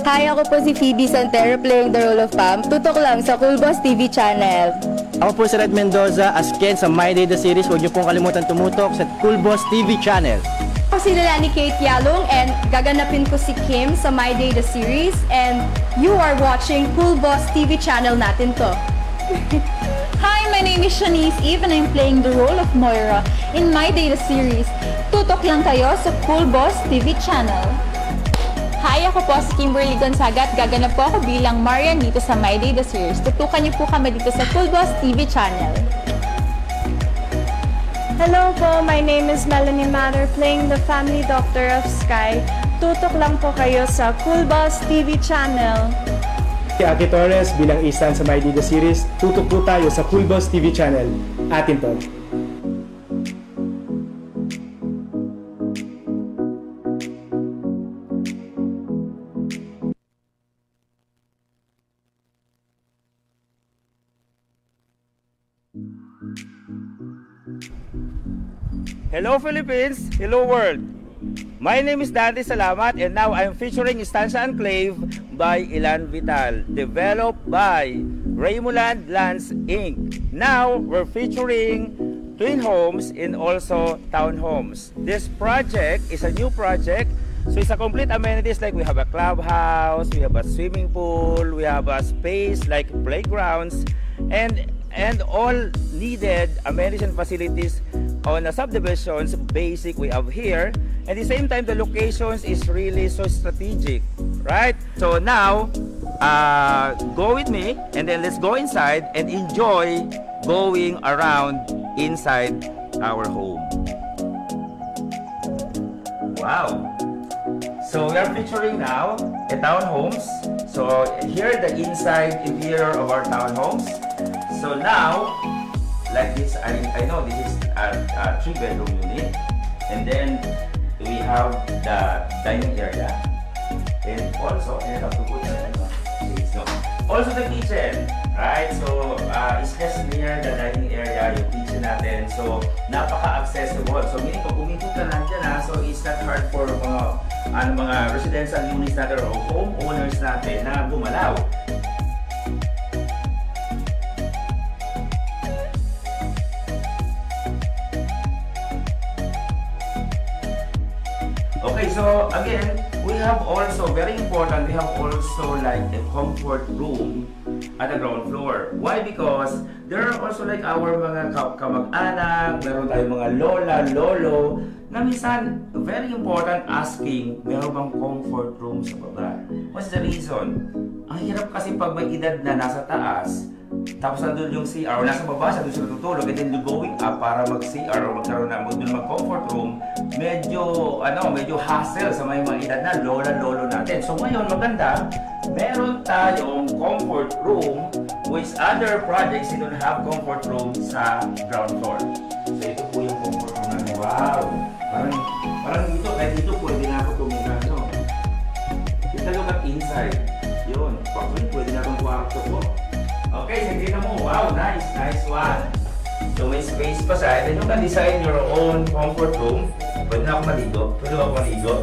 Hi, ako po si Phoebe Santero playing the role of Pam. Tutok lang sa Cool Boss TV channel. Ako po si Red Mendoza as Ken sa My Day the Series. Huwag niyo pong kalimutan tumutok sa Cool Boss TV channel. Ako si Lilani Kate Yalong and gaganapin ko si Kim sa My Day the Series and you are watching Cool Boss TV channel natin to. Hi, my name is Shanice Eve and I'm playing the role of Moira in My Day the series. Tutok lang kayo sa Cool Boss TV channel. Hi, ako po si Kimberly Gonzaga at gaganap po ako bilang Marian dito sa My Day the Series. Tutukan niyo po kami dito sa Cool Boss TV channel. Hello po, my name is Melanie Matter playing the family doctor of Sky. Tutok lang po kayo sa Cool Boss TV channel. Si Aki Torres bilang Istan sa My Day the Series, tutok po tayo sa Cool Boss TV channel. Atin to. Hello Philippines! Hello world! My name is Dante Salamat and now I'm featuring Estancia Enclave by Ilan Vital, developed by Raymuland Lands Inc. Now we're featuring twin homes and also townhomes. This project is a new project So it's a complete amenities like we have a clubhouse, we have a swimming pool, we have a space like playgrounds, and and all needed amenities and facilities on the subdivisions basic we have here. At the same time, the locations is really so strategic, right? So now, uh, go with me and then let's go inside and enjoy going around inside our home. Wow. So we are featuring now a townhomes. So here the inside interior of our townhomes. So now, like this, I, I know this is a, a three bedroom unit. And then we have the dining area. And also, I have to put so, also the kitchen, right? So, uh, it's just near the dining area, yung kitchen natin. So, napaka-accessible. So, meaning pag umikot ka nandyan ha, so it's not hard for mga, ano, mga residential units natin or homeowners natin na gumalaw. Okay, so again, we have also, very important, we have also like a comfort room at the ground floor. Why? Because there are also like our mga ka- kamag-anak, meron tayong mga lola, lolo, na minsan, very important asking, meron bang comfort room sa baba? What's the reason? Ang hirap kasi pag may edad na nasa taas, tapos nandun yung CR, nasa baba siya, doon siya natutulog, and then going up para mag-CR o magkaroon na, doon mag-comfort room, medyo, ano, medyo hassle sa may mga edad na lola-lolo natin. So ngayon, maganda, meron tayong comfort room which other projects you don't have comfort room sa ground floor. So ito po yung comfort room natin. Wow! Parang, parang dito, kahit dito pwede na ako tumira, no? Kita at inside. Yun. Pwede, na itong kwarto po. Okay, sige na mo. Wow, nice. Nice one. So may space pa sa then you can design your own comfort room. Pwede na ako maligo. Pwede ako maligo.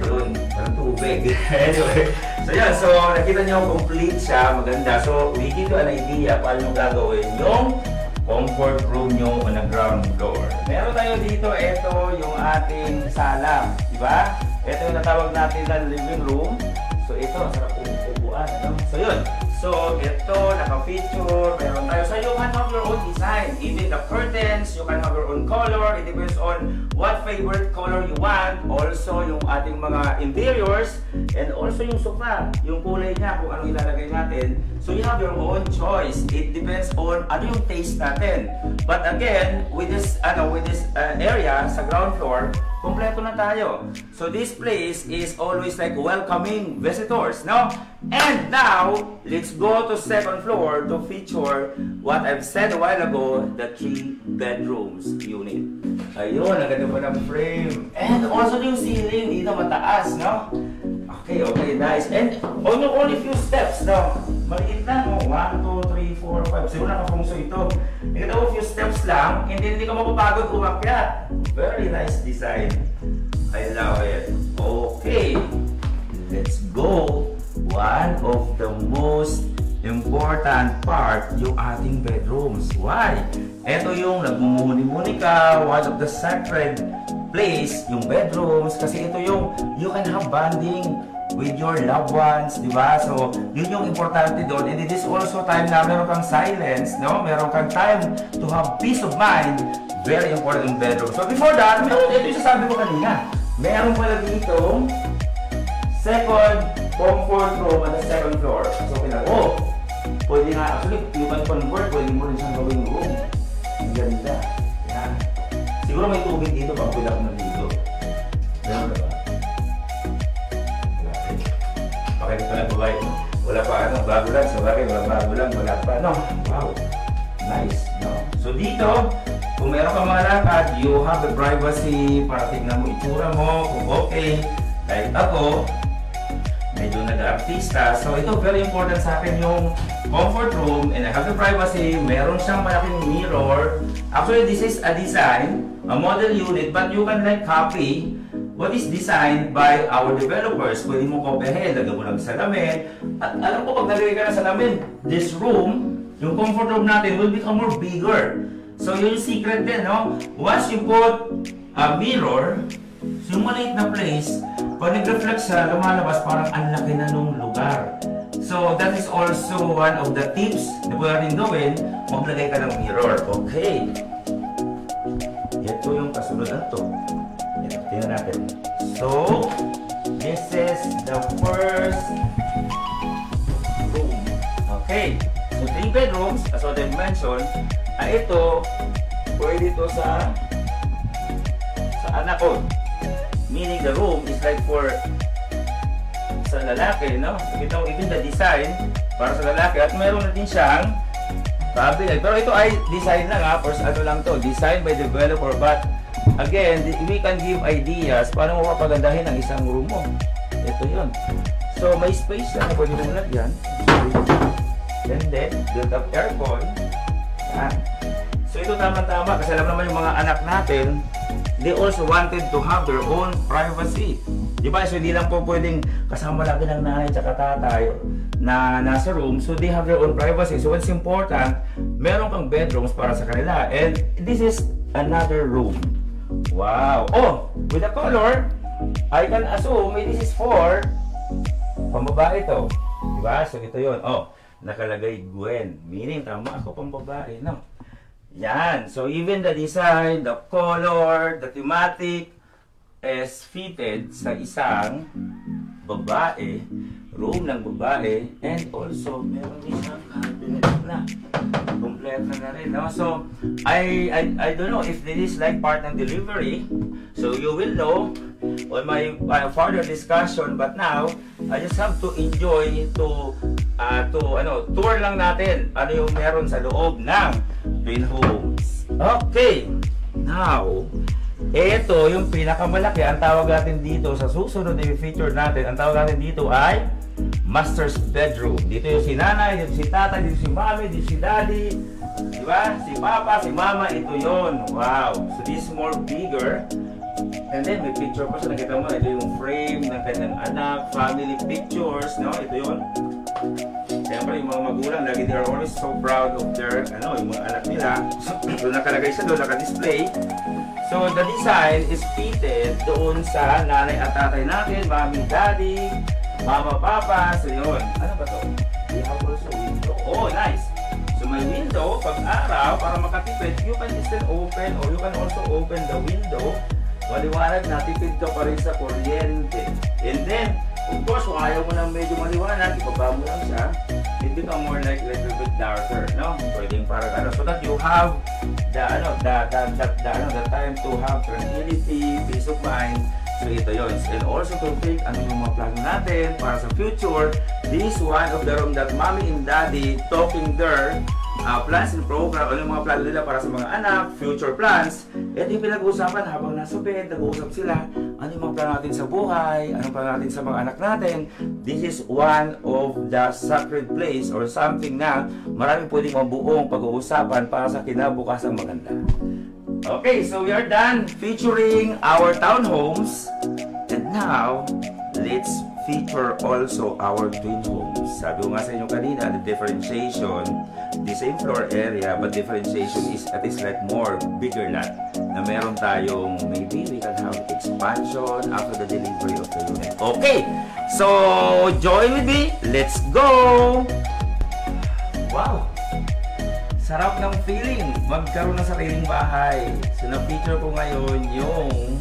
Yun, parang tubig. anyway, so yan. So nakita niyo complete siya. Maganda. So we give you an idea paano gagawin yung comfort room nyo on the ground floor. Meron tayo dito, ito yung ating sala. Diba? Ito yung natawag natin na living room. So ito, sarap upuan. Ano? So yun. So, ito, naka-feature, meron tayo. So, you can have your own design. Even the curtains, you can have your own color. It depends on what favorite color you want. Also, yung ating mga interiors. And also yung sofa, yung kulay niya, kung ano ilalagay natin. So, you have your own choice. It depends on ano yung taste natin. But again, with this, ano, with this uh, area sa ground floor, kompleto na tayo. So this place is always like welcoming visitors, no? And now, let's go to second floor to feature what I've said a while ago, the three bedrooms unit. Ayun, ang ganda pa ng frame. And also yung ceiling dito mataas, no? Okay, okay, nice. And only, only few steps, no? Maliit lang, oh. 1, 2, 3, 4, 5. Siguro nakapungso ito. Ito, few steps lang, and then hindi ka mapapagod umakyat. Very nice design. I love it. Okay, let's go. One of the most important part yung ating bedrooms. Why? Ito yung nagmumuni-muni ka, one of the sacred place, yung bedrooms, kasi ito yung you can have bonding with your loved ones, di ba? So, yun yung importante doon. And it is also time na meron kang silence, no? Meron kang time to have peace of mind. Very important yung bedroom. So, before that, meron, ito yung sasabi ko kanina. Meron pala dito second comfort room at the second floor. So, pinag oh, pwede nga, actually, you can convert, pwede mo rin siyang gawing room. Ang ganda. Yan. Siguro may tubig dito, pag pila ko na dito. Ganun ba? Okay, dito na babae. Wala pa ano, bago lang. Sa bagay, wala bago lang, wala pa. No, wow. Nice, no? So dito, kung meron kang mga lakad, you have the privacy para tignan mo itsura mo, kung okay. Like ako, medyo nag-artista. So ito, very important sa akin yung comfort room and I have the privacy. Meron siyang malaking mirror. Actually, this is a design, a model unit, but you can like copy what is designed by our developers. Pwede mo kopyahin, lagyan mo ng salamin. At alam ko, pag nalagay ka ng salamin, this room, yung comfort room natin will become more bigger. So yun yung secret din, no? Once you put a mirror, so maliit na place, pag nag-reflect siya, lumalabas parang ang laki na nung lugar. So that is also one of the tips na pwede natin gawin, maglagay ka ng mirror. Okay. Ito yung kasunod na to. Tingnan natin. So, this is the first room. Okay. So, three bedrooms, as what I mentioned, ay ito, pwede ito sa sa anak ko. Meaning the room is like for sa lalaki, no? Kita mo, even the design para sa lalaki at meron na din siyang cabinet. Pero ito ay design lang ha, for ano lang to, design by developer but again, we can give ideas paano mo papagandahin ang isang room mo. Ito yun. So may space lang na pwede mong lagyan. And then, build up aircon. Yan. So ito tama-tama kasi alam naman yung mga anak natin, they also wanted to have their own privacy. Di ba? So hindi lang po pwedeng kasama lagi ng nanay at tatay na nasa room. So they have their own privacy. So what's important, meron kang bedrooms para sa kanila. And this is another room. Wow! Oh! With the color, I can assume this is for pambabae to. Di ba? So ito yon. Oh, nakalagay Gwen. Meaning, tama ako pambabae, no? Yan. So even the design, the color, the thematic is fitted sa isang babae, room ng babae, and also meron din siyang cabinet na. Kompleto na rin. No? So, I, I, I don't know if this is like part ng delivery. So, you will know on my, my further discussion. But now, I just have to enjoy to uh, to ano tour lang natin ano yung meron sa loob ng Twin Homes. Okay. Now, ito yung pinakamalaki. Ang tawag natin dito sa susunod na feature natin, ang tawag natin dito ay master's bedroom. Dito yung si nanay, dito si tatay, dito si mami, dito si daddy. Di ba? Si papa, si mama, ito yon. Wow. So this is more bigger. And then may picture pa siya. Nakita mo, ito yung frame ng kanyang anak, family pictures. No? Ito yun. Siyempre, yung mga magulang, lagi they are always so proud of their, ano, yung mga anak nila. So, nakalagay siya doon, naka-display. So, the design is fitted doon sa nanay at tatay natin, mami, daddy, mama, papa. So, yun. Ano ba to? we have also window. Oh, nice. So may window, pag araw, para makatipid, you can still open or you can also open the window. Maliwanag na, tipid ka pa rin sa kuryente. And then, of course, kung ayaw mo na medyo maliwanag, ibaba mo lang siya. It become more like a little bit darker, no? Pwedeng parang ano, so that you have the, ano, the, the, the, the, ano, the time to have tranquility, peace of mind. Yun. And also to think ano yung mga plano natin para sa future. This one of the room that mommy and daddy talking there uh, plans and program, ano yung mga plano nila para sa mga anak, future plans, ito yung pinag-uusapan habang nasa bed, nag-uusap sila, ano yung mga plano natin sa buhay, ano plano natin sa mga anak natin. This is one of the sacred place or something na maraming pwedeng mabuong pag-uusapan para sa kinabukasan maganda. Okay, so we are done featuring our townhomes. And now, let's feature also our twin homes. Sabi ko nga sa inyo kanina, the differentiation, the same floor area, but differentiation is at least like more bigger lot na meron tayong maybe we can have expansion after the delivery of the unit. Okay, so join with me. Let's go! Wow! Sarap ng feeling magkaroon ng sariling bahay. So na-feature ko ngayon yung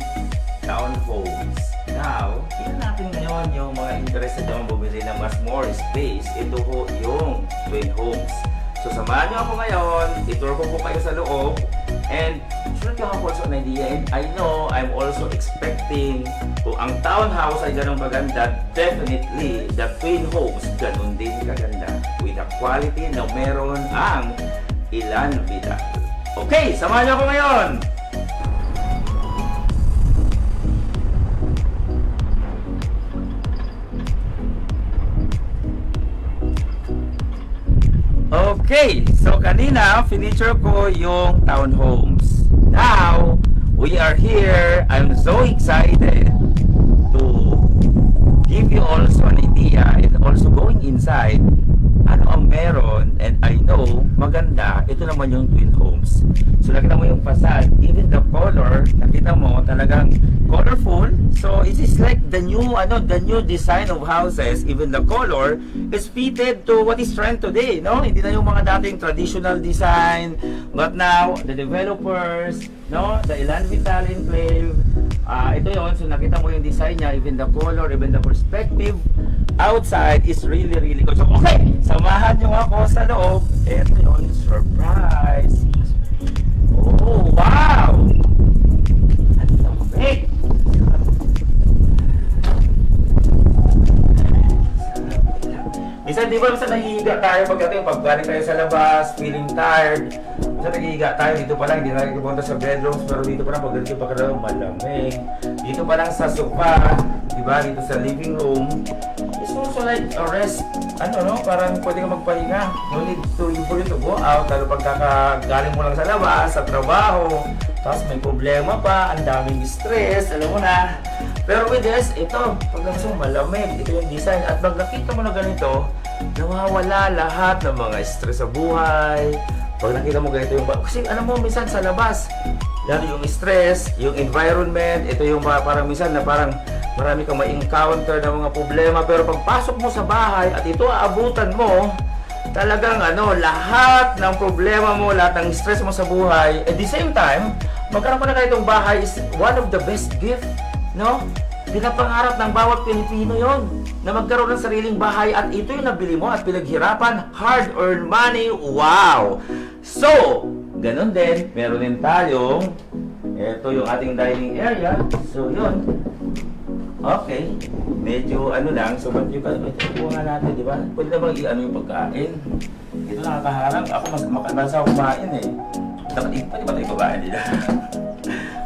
townhomes. Now, tingnan natin ngayon yung mga interested naman bumili ng mas more space. Ito po yung twin homes. So samahan niyo ako ngayon, itour ko po kayo sa loob. And should you have also an idea, and I know I'm also expecting kung ang townhouse ay ganun maganda, definitely the twin homes ganun din kaganda with the quality na meron ang Ilan Vidal. Okay, samahan niyo ako ngayon! Okay, so kanina, finisher ko yung townhomes. Now, we are here. I'm so excited to give you also an idea and also going inside ano ang meron? And I know maganda ito naman yung twin homes. So nakita mo yung facade even the color nakita mo talagang colorful. So it is like the new ano the new design of houses even the color is fitted to what is trend today no? Hindi na yung mga dating traditional design but now the developers no? The Ilan Vital Enclave Ah, ito yon so nakita mo yung design niya, even the color, even the perspective outside is really, really good. So, okay, samahan niyo ako sa loob. Ito yon surprise. Oh, wow! Minsan, di ba, minsan nahihiga tayo pag galing tayo sa labas, feeling tired. Minsan nahihiga tayo, dito pa lang, hindi na pupunta sa bedrooms, pero dito pa lang, pag pa ka malamig. Dito pa lang sa sofa, di ba, dito sa living room. It's also like a rest, ano no, parang pwede ka magpahinga. No need to, you to go out, lalo pag kakagaling mo lang sa labas, sa trabaho, tapos may problema pa, ang daming stress, alam mo na. Pero with this, ito, pag gusto mo malamig, ito yung design. At pag nakita mo na ganito, nawawala lahat ng mga stress sa buhay. Pag nakita mo ganito yung... Kasi alam mo, minsan sa labas, lalo yung stress, yung environment, ito yung parang minsan na parang marami kang ma-encounter ng mga problema. Pero pagpasok mo sa bahay at ito aabutan mo, talagang ano, lahat ng problema mo, lahat ng stress mo sa buhay, at the same time, magkaroon ko na ganitong bahay is one of the best gift No? Pinapangarap ng bawat Pilipino yon na magkaroon ng sariling bahay at ito yung nabili mo at pinaghirapan, hard-earned money, wow! So, ganun din, meron din tayong, ito yung ating dining area, so yun, okay, medyo ano lang, so ba't yung nga natin, di ba? Pwede na bang i-ano yung pagkain? Ito nakakaharap, ako mas makanasa ako kumain eh. Dapat, pwede ba tayo kumain nila?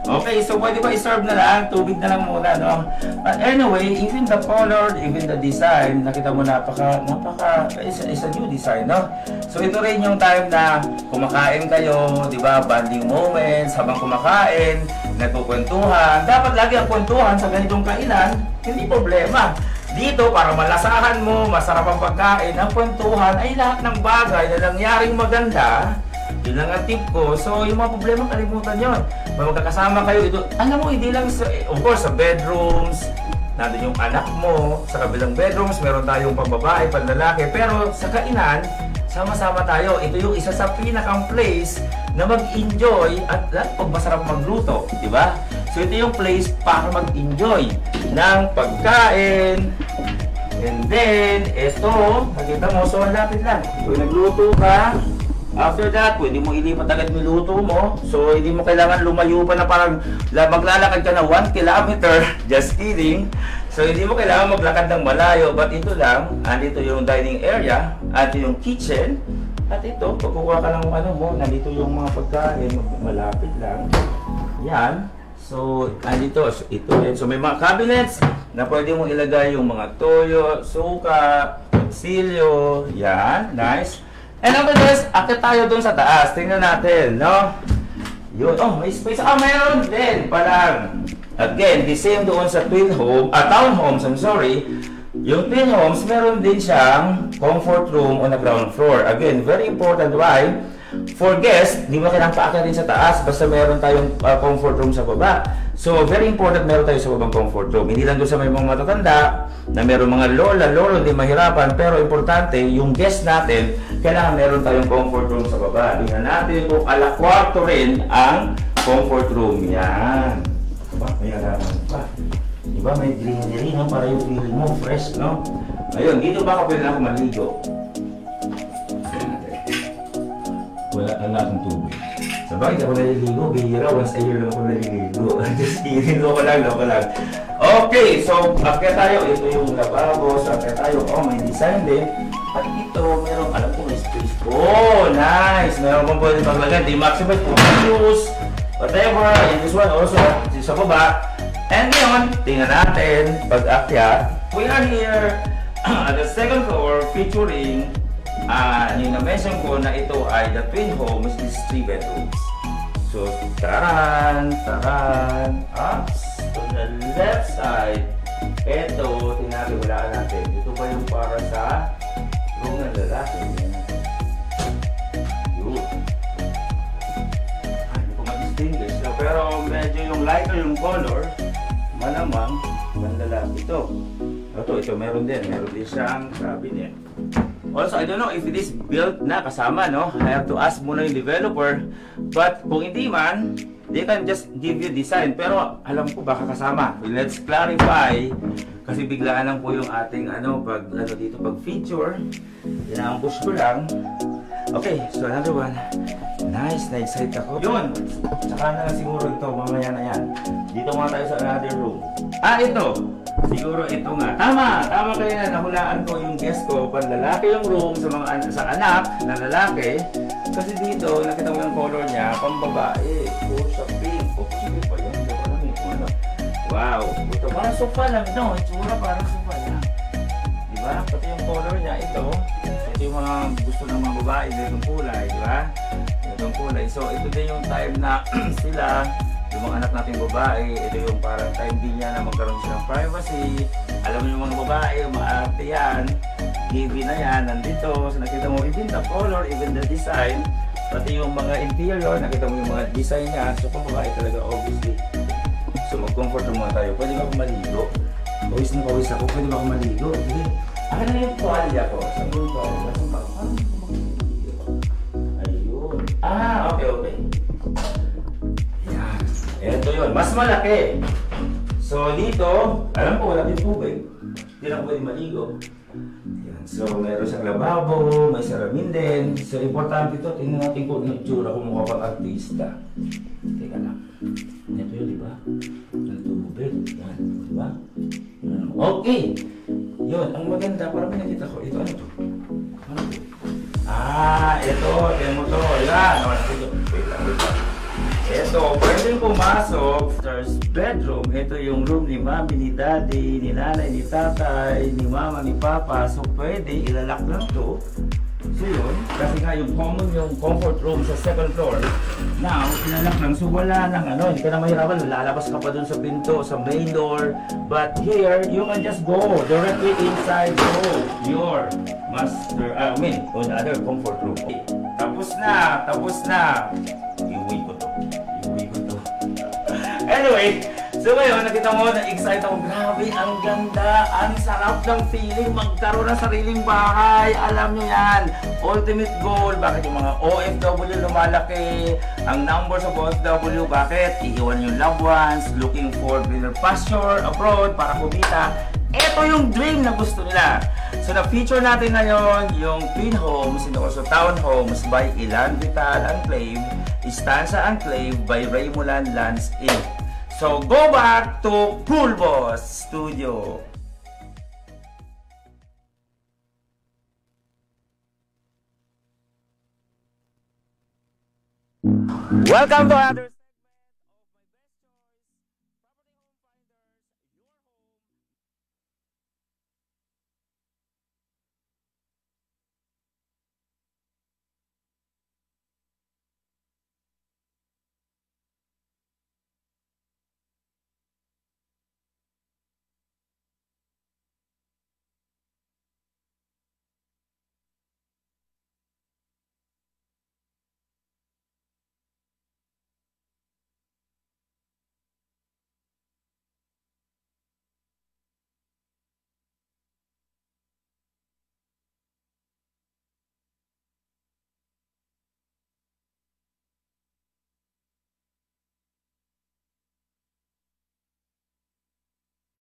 Okay, so pwede ba i-serve na lang? Tubig na lang muna, no? But anyway, even the color, even the design, nakita mo napaka, napaka, is, is a new design, no? So ito rin yung time na kumakain kayo, di ba? Bonding moments, habang kumakain, nagkukwentuhan. Dapat lagi ang kwentuhan sa ganitong kainan, hindi problema. Dito, para malasahan mo, masarap ang pagkain, ang kwentuhan ay lahat ng bagay na nangyaring maganda, yun ang tip ko. So, yung mga problema, kalimutan yon. May magkakasama kayo. Ito, alam mo, hindi lang sa, of course, sa bedrooms, nandun yung anak mo, sa kabilang bedrooms, meron tayong pambabae, panlalaki. Pero sa kainan, sama-sama tayo. Ito yung isa sa pinakang place na mag-enjoy at lalo pag masarap magluto, di ba? So ito yung place para mag-enjoy ng pagkain. And then, ito, nakita mo, so lapit lang. Kung nagluto ka, After that, pwede mo ilipat agad yung luto mo. So, hindi mo kailangan lumayo pa na parang la- maglalakad ka na 1 kilometer. Just kidding. So, hindi mo kailangan maglakad ng malayo. But ito lang, andito yung dining area, at yung kitchen. At ito, pag kukuha ka ng ano mo, nandito yung mga pagkain, malapit lang. Yan. So, andito, so, ito rin. So, may mga cabinets na pwede mo ilagay yung mga toyo, suka, silyo. Yan, nice. And after this, akit tayo dun sa taas. Tingnan natin, no? Yun. Oh, may space. Ah, mayroon din. Parang, again, the same doon sa twin home, ah, townhomes, I'm sorry. Yung twin homes, meron din siyang comfort room on the ground floor. Again, very important. Why? For guests, di ba kailangan paakyatin sa taas basta meron tayong uh, comfort room sa baba. So, very important meron tayo sa babang comfort room. Hindi lang doon sa may mga matatanda na meron mga lola, lolo, hindi mahirapan. Pero importante, yung guest natin, kailangan meron tayong comfort room sa baba. Tingnan natin kung ala kwarto rin ang comfort room. Yan. Ba, may alaman pa. Di ba may greenery, no? Para yung feeling mo fresh, no? Ayun, dito ba ka pwede na ako maligo? wala na akong tubig. Sa bakit ako naliligo, bihira, once a year ako naliligo. Just kidding, loko lang, loko lang. Okay, so akya tayo, ito yung lababo, so akya tayo, oh may design din. At ito, meron, alam ko may space. Oh, nice! Meron kong pwede maglagay, di maximize kung shoes, whatever. And this one also, sa baba. And ngayon, tingnan natin, pag akya, we are here at the second floor featuring Ah, yung na-mention ko na ito ay the twin homes is three bedrooms. So, taran, taran, ups, to the left side. Ito, tinabiwalaan natin. Ito ba yung para sa room ng lalaki? Yan. Yun. Ah, hindi ko ma-distinguish. So, pero medyo yung lighter yung color, malamang, manlalaki ito. Ito, ito, meron din. Meron din siyang cabinet. Also, I don't know if it is built na kasama, no? I have to ask muna yung developer. But kung hindi man, they can just give you design. Pero alam ko baka kasama. Let's clarify. Kasi biglaan lang po yung ating ano, pag, ano dito, pag feature. Inaambush ko lang. Okay, so another one. Nice, na-excite ako. Yun! Tsaka na lang siguro ito, mamaya na yan. Dito muna tayo sa another room. Ah, ito! Siguro ito nga. Tama! Tama kayo na nahulaan ko yung guest ko. Panlalaki yung room sa mga an- sa anak na lalaki. Kasi dito, nakita mo yung color niya, pambabae. Oh, sige pa yun. Hindi ko alam eh ano. Wow! Ito, parang sofa lang. No, itsura parang sofa lang. Di ba? Pati yung color niya, ito. Ito yung mga gusto ng mga babae. Itong kulay, di ba? Itong kulay. So, ito din yung time na sila, yung mga anak nating babae, ito yung parang time din niya na magkaroon siya ng privacy. Alam mo yung mga babae, yung mga arte yan, TV na yan, nandito. So, nakita mo even the color, even the design, pati yung mga interior, nakita mo yung mga design niya. So, kung babae talaga, obviously. So, mag-comfort muna tayo. Pwede ba ako maligo? Pawis na pawis ako. Pwede ba ako maligo? Sige. Akin na yung tuwalya ko. Saan ko? Ayun. Ah, okay, okay. Yan. Ito yun. Mas malaki. So, dito, alam ko wala din tubig. Hindi lang pwede maligo. So, meron siyang lababo, may salamin din. So, importante ito. Tingnan natin kung ano yung tsura kung mukha pang artista. Teka lang. Ito yun, di ba? Ang tubig. Yan, di ba? Okay. Yun, ang maganda, parang may ko. Ito, ano to? Ano to? Ah, ito. Tingnan mo to. Yan. Oh. Wait lang, wait lang. Ito, pwedeng pumasok sa bedroom. Ito yung room ni mami, ni daddy, ni nanay, ni tatay, ni mama, ni papa. So, pwede ilalak lang to. So yun, kasi nga yung common yung comfort room sa second floor. Now, ilalak lang. So wala nang ano, hindi ka na mahirapan. Lalabas ka pa dun sa pinto, sa main door. But here, you can just go directly inside so your master, I mean, on the other comfort room. Tapos na, tapos na. Anyway, so ngayon, nakita mo, na-excite ako. Grabe, ang ganda. Ang sarap ng feeling magkaroon ng sariling bahay. Alam nyo yan. Ultimate goal. Bakit yung mga OFW lumalaki? Ang numbers of OFW, bakit? Iiwan yung loved ones, looking for greener pasture abroad para kumita. Ito yung dream na gusto nila. So na-feature natin ngayon yung Twin Homes and also Townhomes by Ilan Vital Enclave, Istanza Enclave by Raymulan Lands Inc. So go back to Cool Boss Studio. Welcome to another